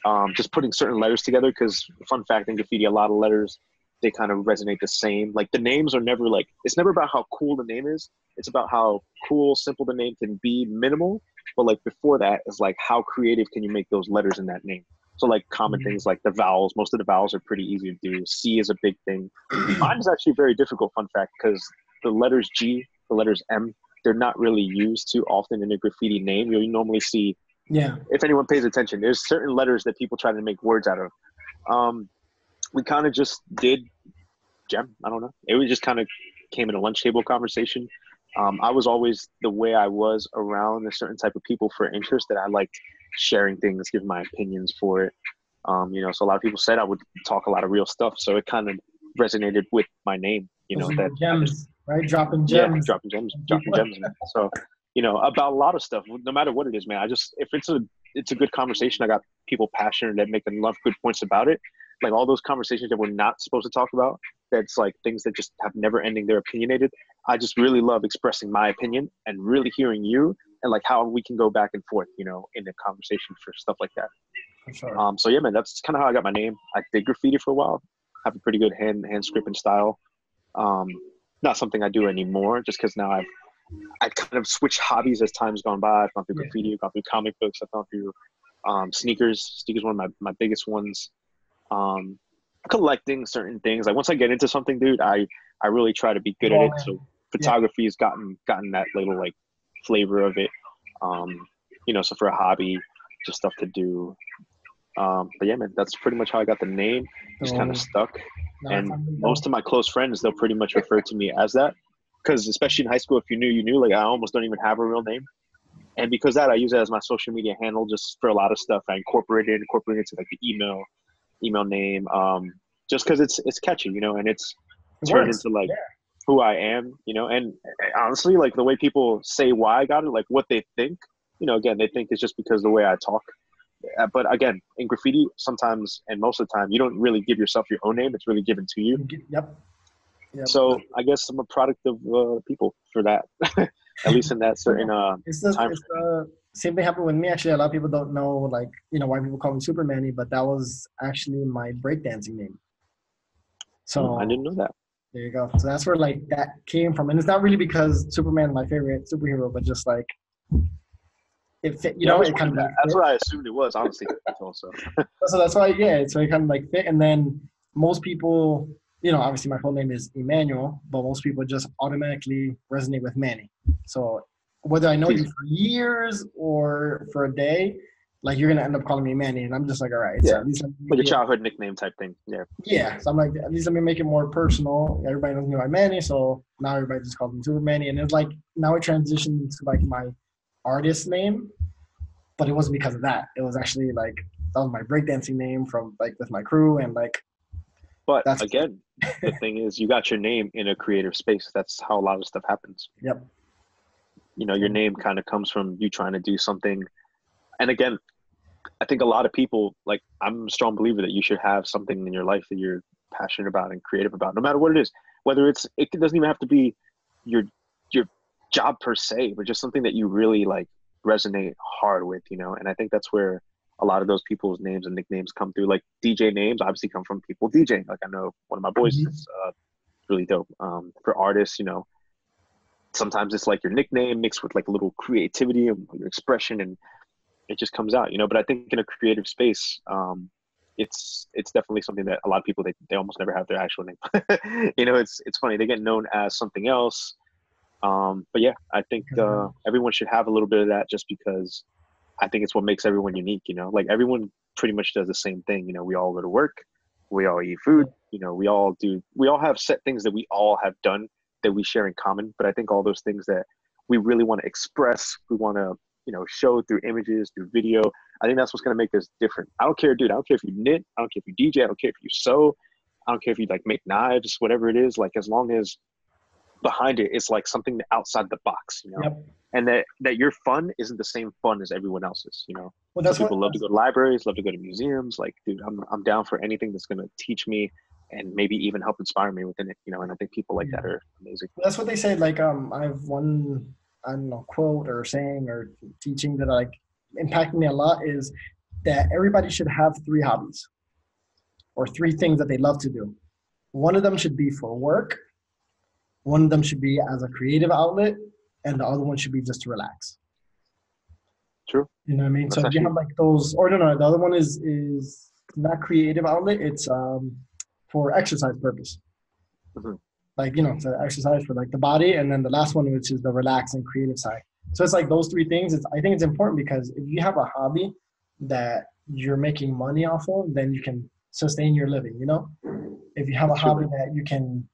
um, just putting certain letters together. Because fun fact in graffiti, a lot of letters they kind of resonate the same. Like the names are never like it's never about how cool the name is. It's about how cool, simple the name can be, minimal. But like before that is like how creative can you make those letters in that name? So like common mm-hmm. things like the vowels. Most of the vowels are pretty easy to do. C is a big thing. [clears throat] Mine is actually very difficult. Fun fact, because the letters G, the letters M, they're not really used too often in a graffiti name. You normally see, yeah. If anyone pays attention, there's certain letters that people try to make words out of. Um, we kind of just did gem. I don't know. It was just kind of came in a lunch table conversation. Um, I was always the way I was around a certain type of people for interest that I liked sharing things, giving my opinions for it. Um, you know, so a lot of people said I would talk a lot of real stuff, so it kind of resonated with my name. You know, that gems right? Dropping gems. Yeah, dropping gems, dropping gems. [laughs] Man. So, you know, about a lot of stuff, no matter what it is, man. I just if it's a it's a good conversation. I got people passionate that make love good points about it. Like all those conversations that we're not supposed to talk about. That's like things that just have never ending. They're opinionated. I just really love expressing my opinion and really hearing you and like how we can go back and forth, you know, in the conversation for stuff like that. Sure. Um, so yeah, man, that's kind of how I got my name. I did graffiti for a while. Have a pretty good hand hand scripting style. Um, not something I do anymore, just because now I've I kind of switched hobbies as time's gone by. I've gone through graffiti, I've gone through comic books, I've gone through um, sneakers. Sneakers one of my, my biggest ones. Um, collecting certain things. Like once I get into something, dude, I I really try to be good at it. So photography yeah. has gotten gotten that little like flavor of it. Um, you know, so for a hobby, just stuff to do. Um, but yeah, man, that's pretty much how I got the name. Just kind of stuck. No, and most of my close friends, they'll pretty much refer to me as that. Because especially in high school, if you knew, you knew. Like I almost don't even have a real name. And because that, I use it as my social media handle just for a lot of stuff. I incorporate it, incorporate it to like the email, email name, um, just because it's it's catchy, you know, and it's it turned into like yeah. who I am, you know. And honestly, like the way people say why I got it, like what they think, you know, again, they think it's just because the way I talk uh, but again, in graffiti, sometimes and most of the time, you don't really give yourself your own name. It's really given to you. Yep. yep. So I guess I'm a product of uh, people for that, [laughs] at least in that certain uh, it's the, time. It's the same thing happened with me. Actually, a lot of people don't know, like you know, why people call me Super Supermanny, but that was actually my breakdancing name. So oh, I didn't know that. There you go. So that's where like that came from, and it's not really because Superman my favorite superhero, but just like it fit, you yeah, know, it kind of like that's what I assumed it was, honestly. [laughs] also. so that's why, yeah, so it kind of like fit. And then most people, you know, obviously my full name is Emmanuel, but most people just automatically resonate with Manny. So whether I know you hmm. for years or for a day, like you're gonna end up calling me Manny, and I'm just like, all right, yeah, so at least like a childhood nickname type thing, yeah. Yeah, so I'm like, at least let me make it more personal. Everybody knows me by Manny, so now everybody just calls me Super Manny, and it's like now it transitioned to like my artist name, but it wasn't because of that. It was actually like that was my breakdancing name from like with my crew and like. But that's again, the [laughs] thing is, you got your name in a creative space. That's how a lot of stuff happens. Yep. You know, your name kind of comes from you trying to do something, and again, I think a lot of people like I'm a strong believer that you should have something in your life that you're passionate about and creative about, no matter what it is. Whether it's it doesn't even have to be your your job per se, but just something that you really like resonate hard with, you know. And I think that's where a lot of those people's names and nicknames come through. Like DJ names obviously come from people DJing. Like I know one of my boys mm-hmm. is uh, really dope. Um, for artists, you know, sometimes it's like your nickname mixed with like a little creativity and your expression, and it just comes out, you know. But I think in a creative space, um, it's it's definitely something that a lot of people they, they almost never have their actual name. [laughs] you know, it's it's funny they get known as something else. Um, but yeah, I think uh, mm-hmm. everyone should have a little bit of that just because I think it's what makes everyone unique. You know, like everyone pretty much does the same thing. You know, we all go to work, we all eat food. You know, we all do. We all have set things that we all have done that we share in common. But I think all those things that we really want to express, we want to you know show through images, through video. I think that's what's going to make us different. I don't care, dude. I don't care if you knit. I don't care if you DJ. I don't care if you sew. I don't care if you like make knives, whatever it is. Like as long as behind it it's like something outside the box, you know. Yep. And that that your fun isn't the same fun as everyone else's, you know. Well, that's Some people what, love to go to libraries, love to go to museums. Like, dude, I'm I'm down for anything that's going to teach me and maybe even help inspire me within it, you know. And I think people like that are amazing. That's what they say. Like, um, I have one I don't know quote or saying or teaching that like impacted me a lot is that everybody should have three hobbies or three things that they love to do. One of them should be for work, one of them should be as a creative outlet, and the other one should be just to relax. True. You know what I mean? That's so actually... you have like those, or no, no, the other one is is not creative outlet. It's um for exercise purpose. Mm-hmm. Like you know, to exercise for like the body, and then the last one, which is the relax and creative side. So it's like those three things. It's I think it's important because if you have a hobby that you're making money off of, then you can sustain your living. You know, if you have a hobby that you can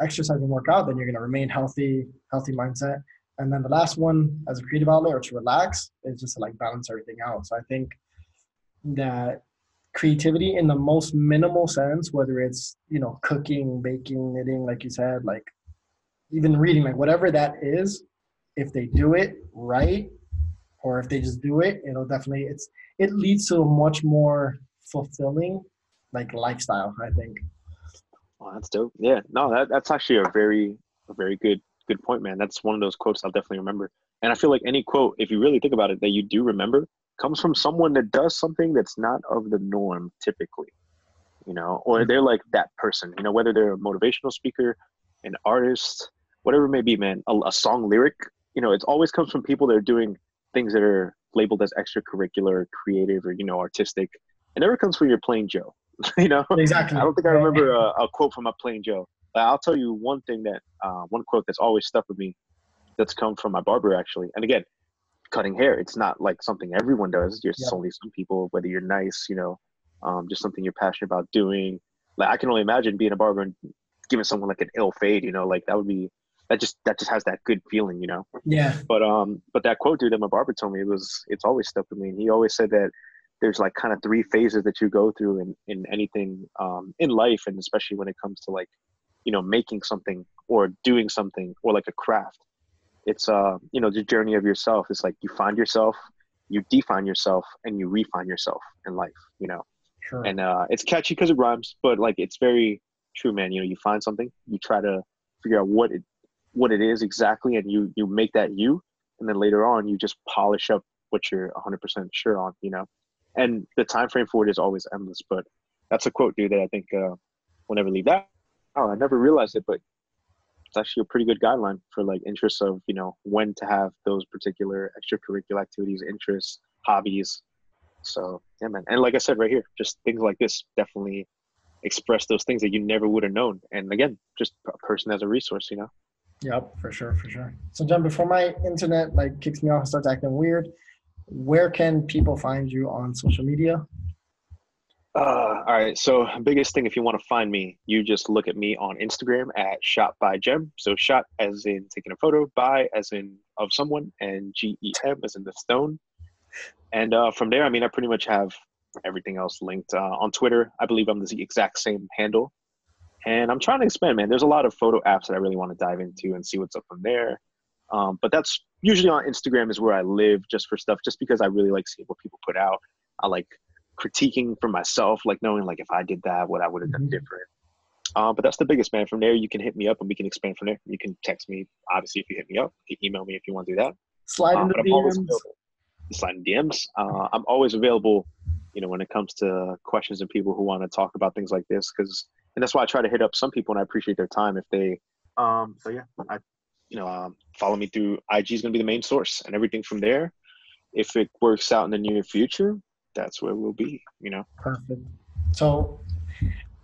exercise and work out, then you're going to remain healthy, healthy mindset. And then the last one, as a creative outlet or to relax, is just to like balance everything out. So I think that creativity in the most minimal sense, whether it's you know cooking, baking, knitting, like you said, like even reading, like whatever that is, if they do it right or if they just do it it'll definitely it's it leads to a much more fulfilling like lifestyle i think. Oh, that's dope. Yeah. No that, that's actually a very a very good good point man. That's one of those quotes i'll definitely remember. And i feel like any quote if you really think about it that you do remember comes from someone that does something that's not of the norm typically you know or mm-hmm. they're like that person you know whether they're a motivational speaker an artist whatever it may be man a, a song lyric you know, it always comes from people that are doing things that are labeled as extracurricular, creative, or you know, artistic. It never comes from your plain Joe. [laughs] you know, exactly. I don't think I remember a, a quote from a plain Joe. But I'll tell you one thing that uh, one quote that's always stuck with me. That's come from my barber actually. And again, cutting hair. It's not like something everyone does. Just yep. only some people. Whether you're nice, you know, um, just something you're passionate about doing. Like I can only imagine being a barber and giving someone like an ill fade. You know, like that would be that just that just has that good feeling, you know. Yeah. But um, but that quote dude that my barber told me it was it's always stuck with me. And he always said that there's like kind of three phases that you go through in in anything um in life, and especially when it comes to like you know making something or doing something or like a craft. It's uh you know the journey of yourself. It's like you find yourself, you define yourself, and you refine yourself in life. You know. Sure. And uh, it's catchy because it rhymes, but like it's very true, man. You know, you find something, you try to figure out what it what it is exactly and you you make that you and then later on you just polish up what you're 100% sure on you know and the time frame for it is always endless but that's a quote dude that i think uh, will never leave that oh i never realized it but it's actually a pretty good guideline for like interests of you know when to have those particular extracurricular activities interests hobbies so yeah man and like i said right here just things like this definitely express those things that you never would have known and again just a person as a resource you know Yep, for sure, for sure. So, John, before my internet like kicks me off and starts acting weird, where can people find you on social media? Uh, all right. So, biggest thing, if you want to find me, you just look at me on Instagram at shot by gem. So, shot as in taking a photo, by as in of someone, and G E M as in the stone. And uh, from there, I mean, I pretty much have everything else linked. Uh, on Twitter, I believe I'm the exact same handle and I'm trying to expand, man. There's a lot of photo apps that I really want to dive into and see what's up from there. Um, but that's usually on Instagram is where I live just for stuff, just because I really like seeing what people put out. I like critiquing for myself, like knowing like if I did that, what I would have done mm-hmm. different. Uh, but that's the biggest man. From there, you can hit me up and we can expand from there. You can text me, obviously, if you hit me up. You can email me if you want to do that. Slide uh, into DMs. Slide in DMs. Uh, I'm always available, you know, when it comes to questions and people who want to talk about things like this, because and that's why I try to hit up some people and I appreciate their time if they um so yeah I you know um, follow me through IG is gonna be the main source and everything from there if it works out in the near future that's where we'll be you know? Perfect. So,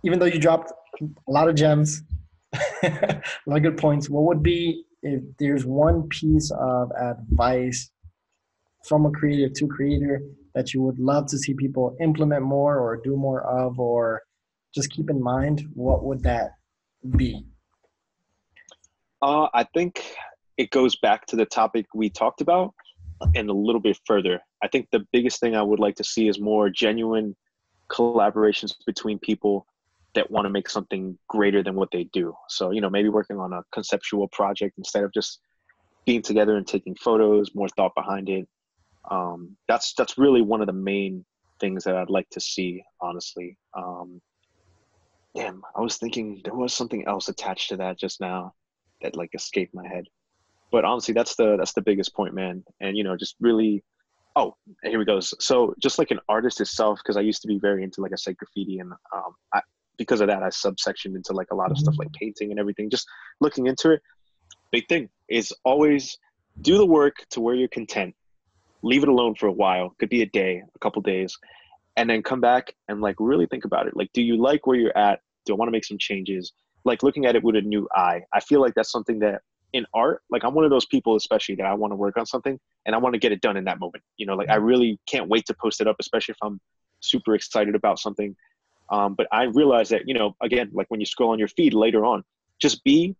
even though you dropped a lot of gems, [laughs] a lot of good points, what would be if there's one piece of advice from a creator to creator that you would love to see people implement more or do more of, or just keep in mind, what would that be? Uh, I think it goes back to the topic we talked about and a little bit further. I think the biggest thing I would like to see is more genuine collaborations between people that want to make something greater than what they do. So, you know, maybe working on a conceptual project instead of just being together and taking photos, more thought behind it. Um, that's that's really one of the main things that I'd like to see, honestly. Um, damn, I was thinking there was something else attached to that just now that like escaped my head. But honestly, that's the that's the biggest point, man. And you know, just really oh here we go. So just like an artist itself because i used to be very into like i said graffiti and um, I, because of that i subsectioned into like a lot of mm-hmm. stuff like painting and everything. Just looking into it big thing is always do the work to where you're content. Leave it alone for a while. Could be a day a couple days and then come back and like really think about it. Like do you like where you're at? Do i want to make some changes? Like looking at it with a new eye. I feel like that's something that in art like i'm one of those people especially that i want to work on something and i want to get it done in that moment you know like i really can't wait to post it up especially if i'm super excited about something um, but I realize that, you know, again, like when you scroll on your feed later on, just be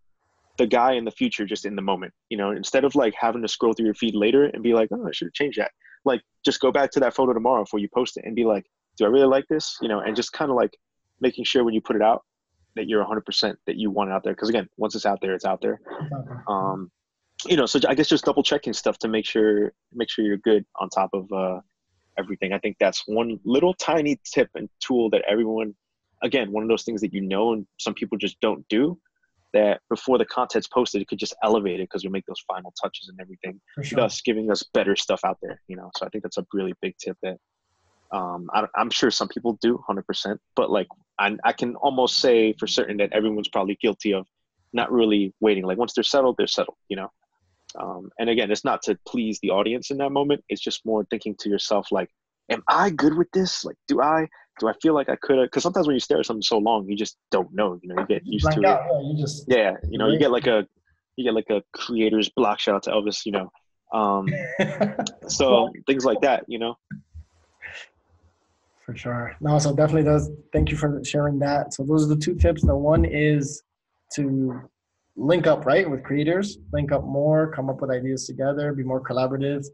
the guy in the future just in the moment, you know, instead of like having to scroll through your feed later and be like, oh, I should have changed that. Like just go back to that photo tomorrow before you post it and be like, do I really like this? You know, and just kind of like making sure when you put it out that you're 100% that you want out there. Cause again, once it's out there, it's out there. Um, you know, so I guess just double checking stuff to make sure, make sure you're good on top of, uh, everything. I think that's one little tiny tip and tool that everyone, again, one of those things that you know and some people just don't do. That before the content's posted, it could just elevate it because you make those final touches and everything, sure. thus giving us better stuff out there. You know, so I think that's a really big tip that um, I, am sure some people do 100%, but like I, I can almost say for certain that everyone's probably guilty of not really waiting. Like once they're settled, they're settled. You know, um, and again, it's not to please the audience in that moment. It's just more thinking to yourself, like, am I good with this? Like, do I do I feel like I could have? Because sometimes when you stare at something so long, you just don't know. You know, you get used to it. Yeah, you just yeah, you know, you get like a you get like a creator's block. Shout out to Elvis. You know, um, [laughs] so things like that. You know. For sure. No, so definitely does. Thank you for sharing that. So those are the two tips. The one is to link up right with creators link up more come up with ideas together be more collaborative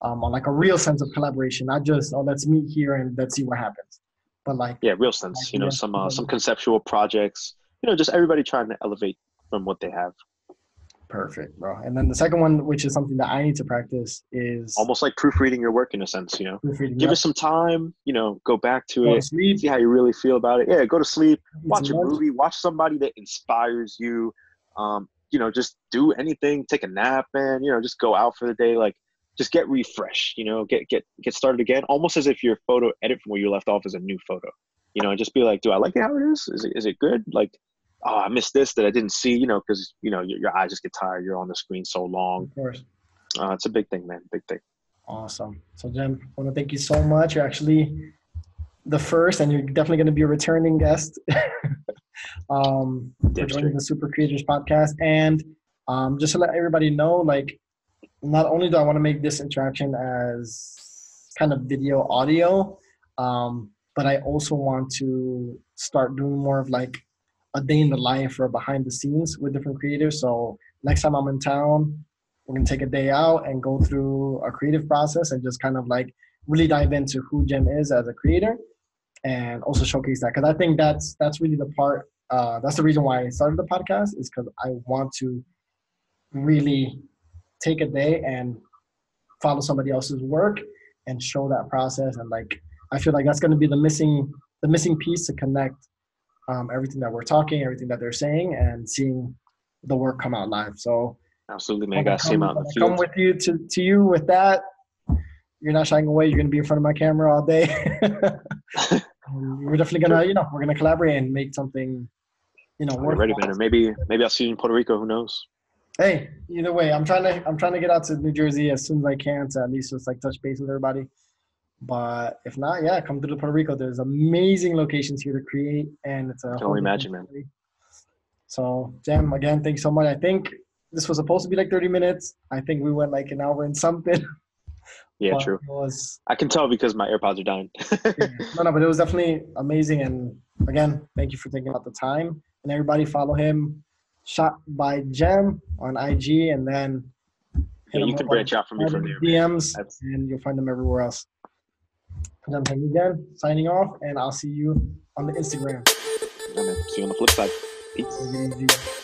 um, on like a real sense of collaboration not just oh let's meet here and let's see what happens but like yeah real sense like, you know some uh, some conceptual projects you know just everybody trying to elevate from what they have perfect bro. And then the second one which is something that i need to practice is almost like proofreading your work in a sense you know? Give it some time you know go back to go it to see how you really feel about it. Yeah go to sleep watch a movie watch somebody that inspires you. Um, you know, just do anything, take a nap, and you know, just go out for the day, like just get refreshed, you know, get get get started again, almost as if your photo edit from where you left off is a new photo, you know, and just be like, do I like it how it is? Is it is it good? Like, oh, I missed this that I didn't see, you know, because you know your, your eyes just get tired. You're on the screen so long. Of course, uh, it's a big thing, man. Big thing. Awesome. So, Jim, I want to thank you so much. You're actually the first, and you're definitely going to be a returning guest. [laughs] um, for joining the Super Creators podcast. And um, just to let everybody know, like, not only do I want to make this interaction as kind of video audio, um, but I also want to start doing more of like a day in the life or behind the scenes with different creators. So next time I'm in town, we're gonna take a day out and go through a creative process and just kind of like really dive into who Jim is as a creator and also showcase that because I think that's that's really the part. Uh, that's the reason why I started the podcast is because I want to really take a day and follow somebody else's work and show that process and like I feel like that's going to be the missing the missing piece to connect um, everything that we're talking, everything that they're saying, and seeing the work come out live. So absolutely, man, I got to see him out in the field. Come with you to to you with that. You're not shying away. You're going to be in front of my camera all day. [laughs] we're definitely gonna, you know, we're gonna collaborate and make something, you know, work. Ready, man. Maybe, maybe I'll see you in Puerto Rico. Who knows? Hey, either way, I'm trying to, I'm trying to get out to New Jersey as soon as I can to at least just like touch base with everybody. But if not, yeah, come to the Puerto Rico. There's amazing locations here to create, and it's a. can only imagine, man. So, Jam, again, thanks so much. I think this was supposed to be like 30 minutes. I think we went like an hour and something. [laughs] Yeah, true. Was, I can tell because my AirPods are dying. yeah. [laughs] No, no, but it was definitely amazing. And again, thank you for taking out the time. And everybody follow him, shot by Gem on IG, and then yeah, you can branch out from me from there. DMs, and you'll find them everywhere else. You again. Signing off, and I'll see you on the Instagram. Yeah, man. See you on the flip side. Peace.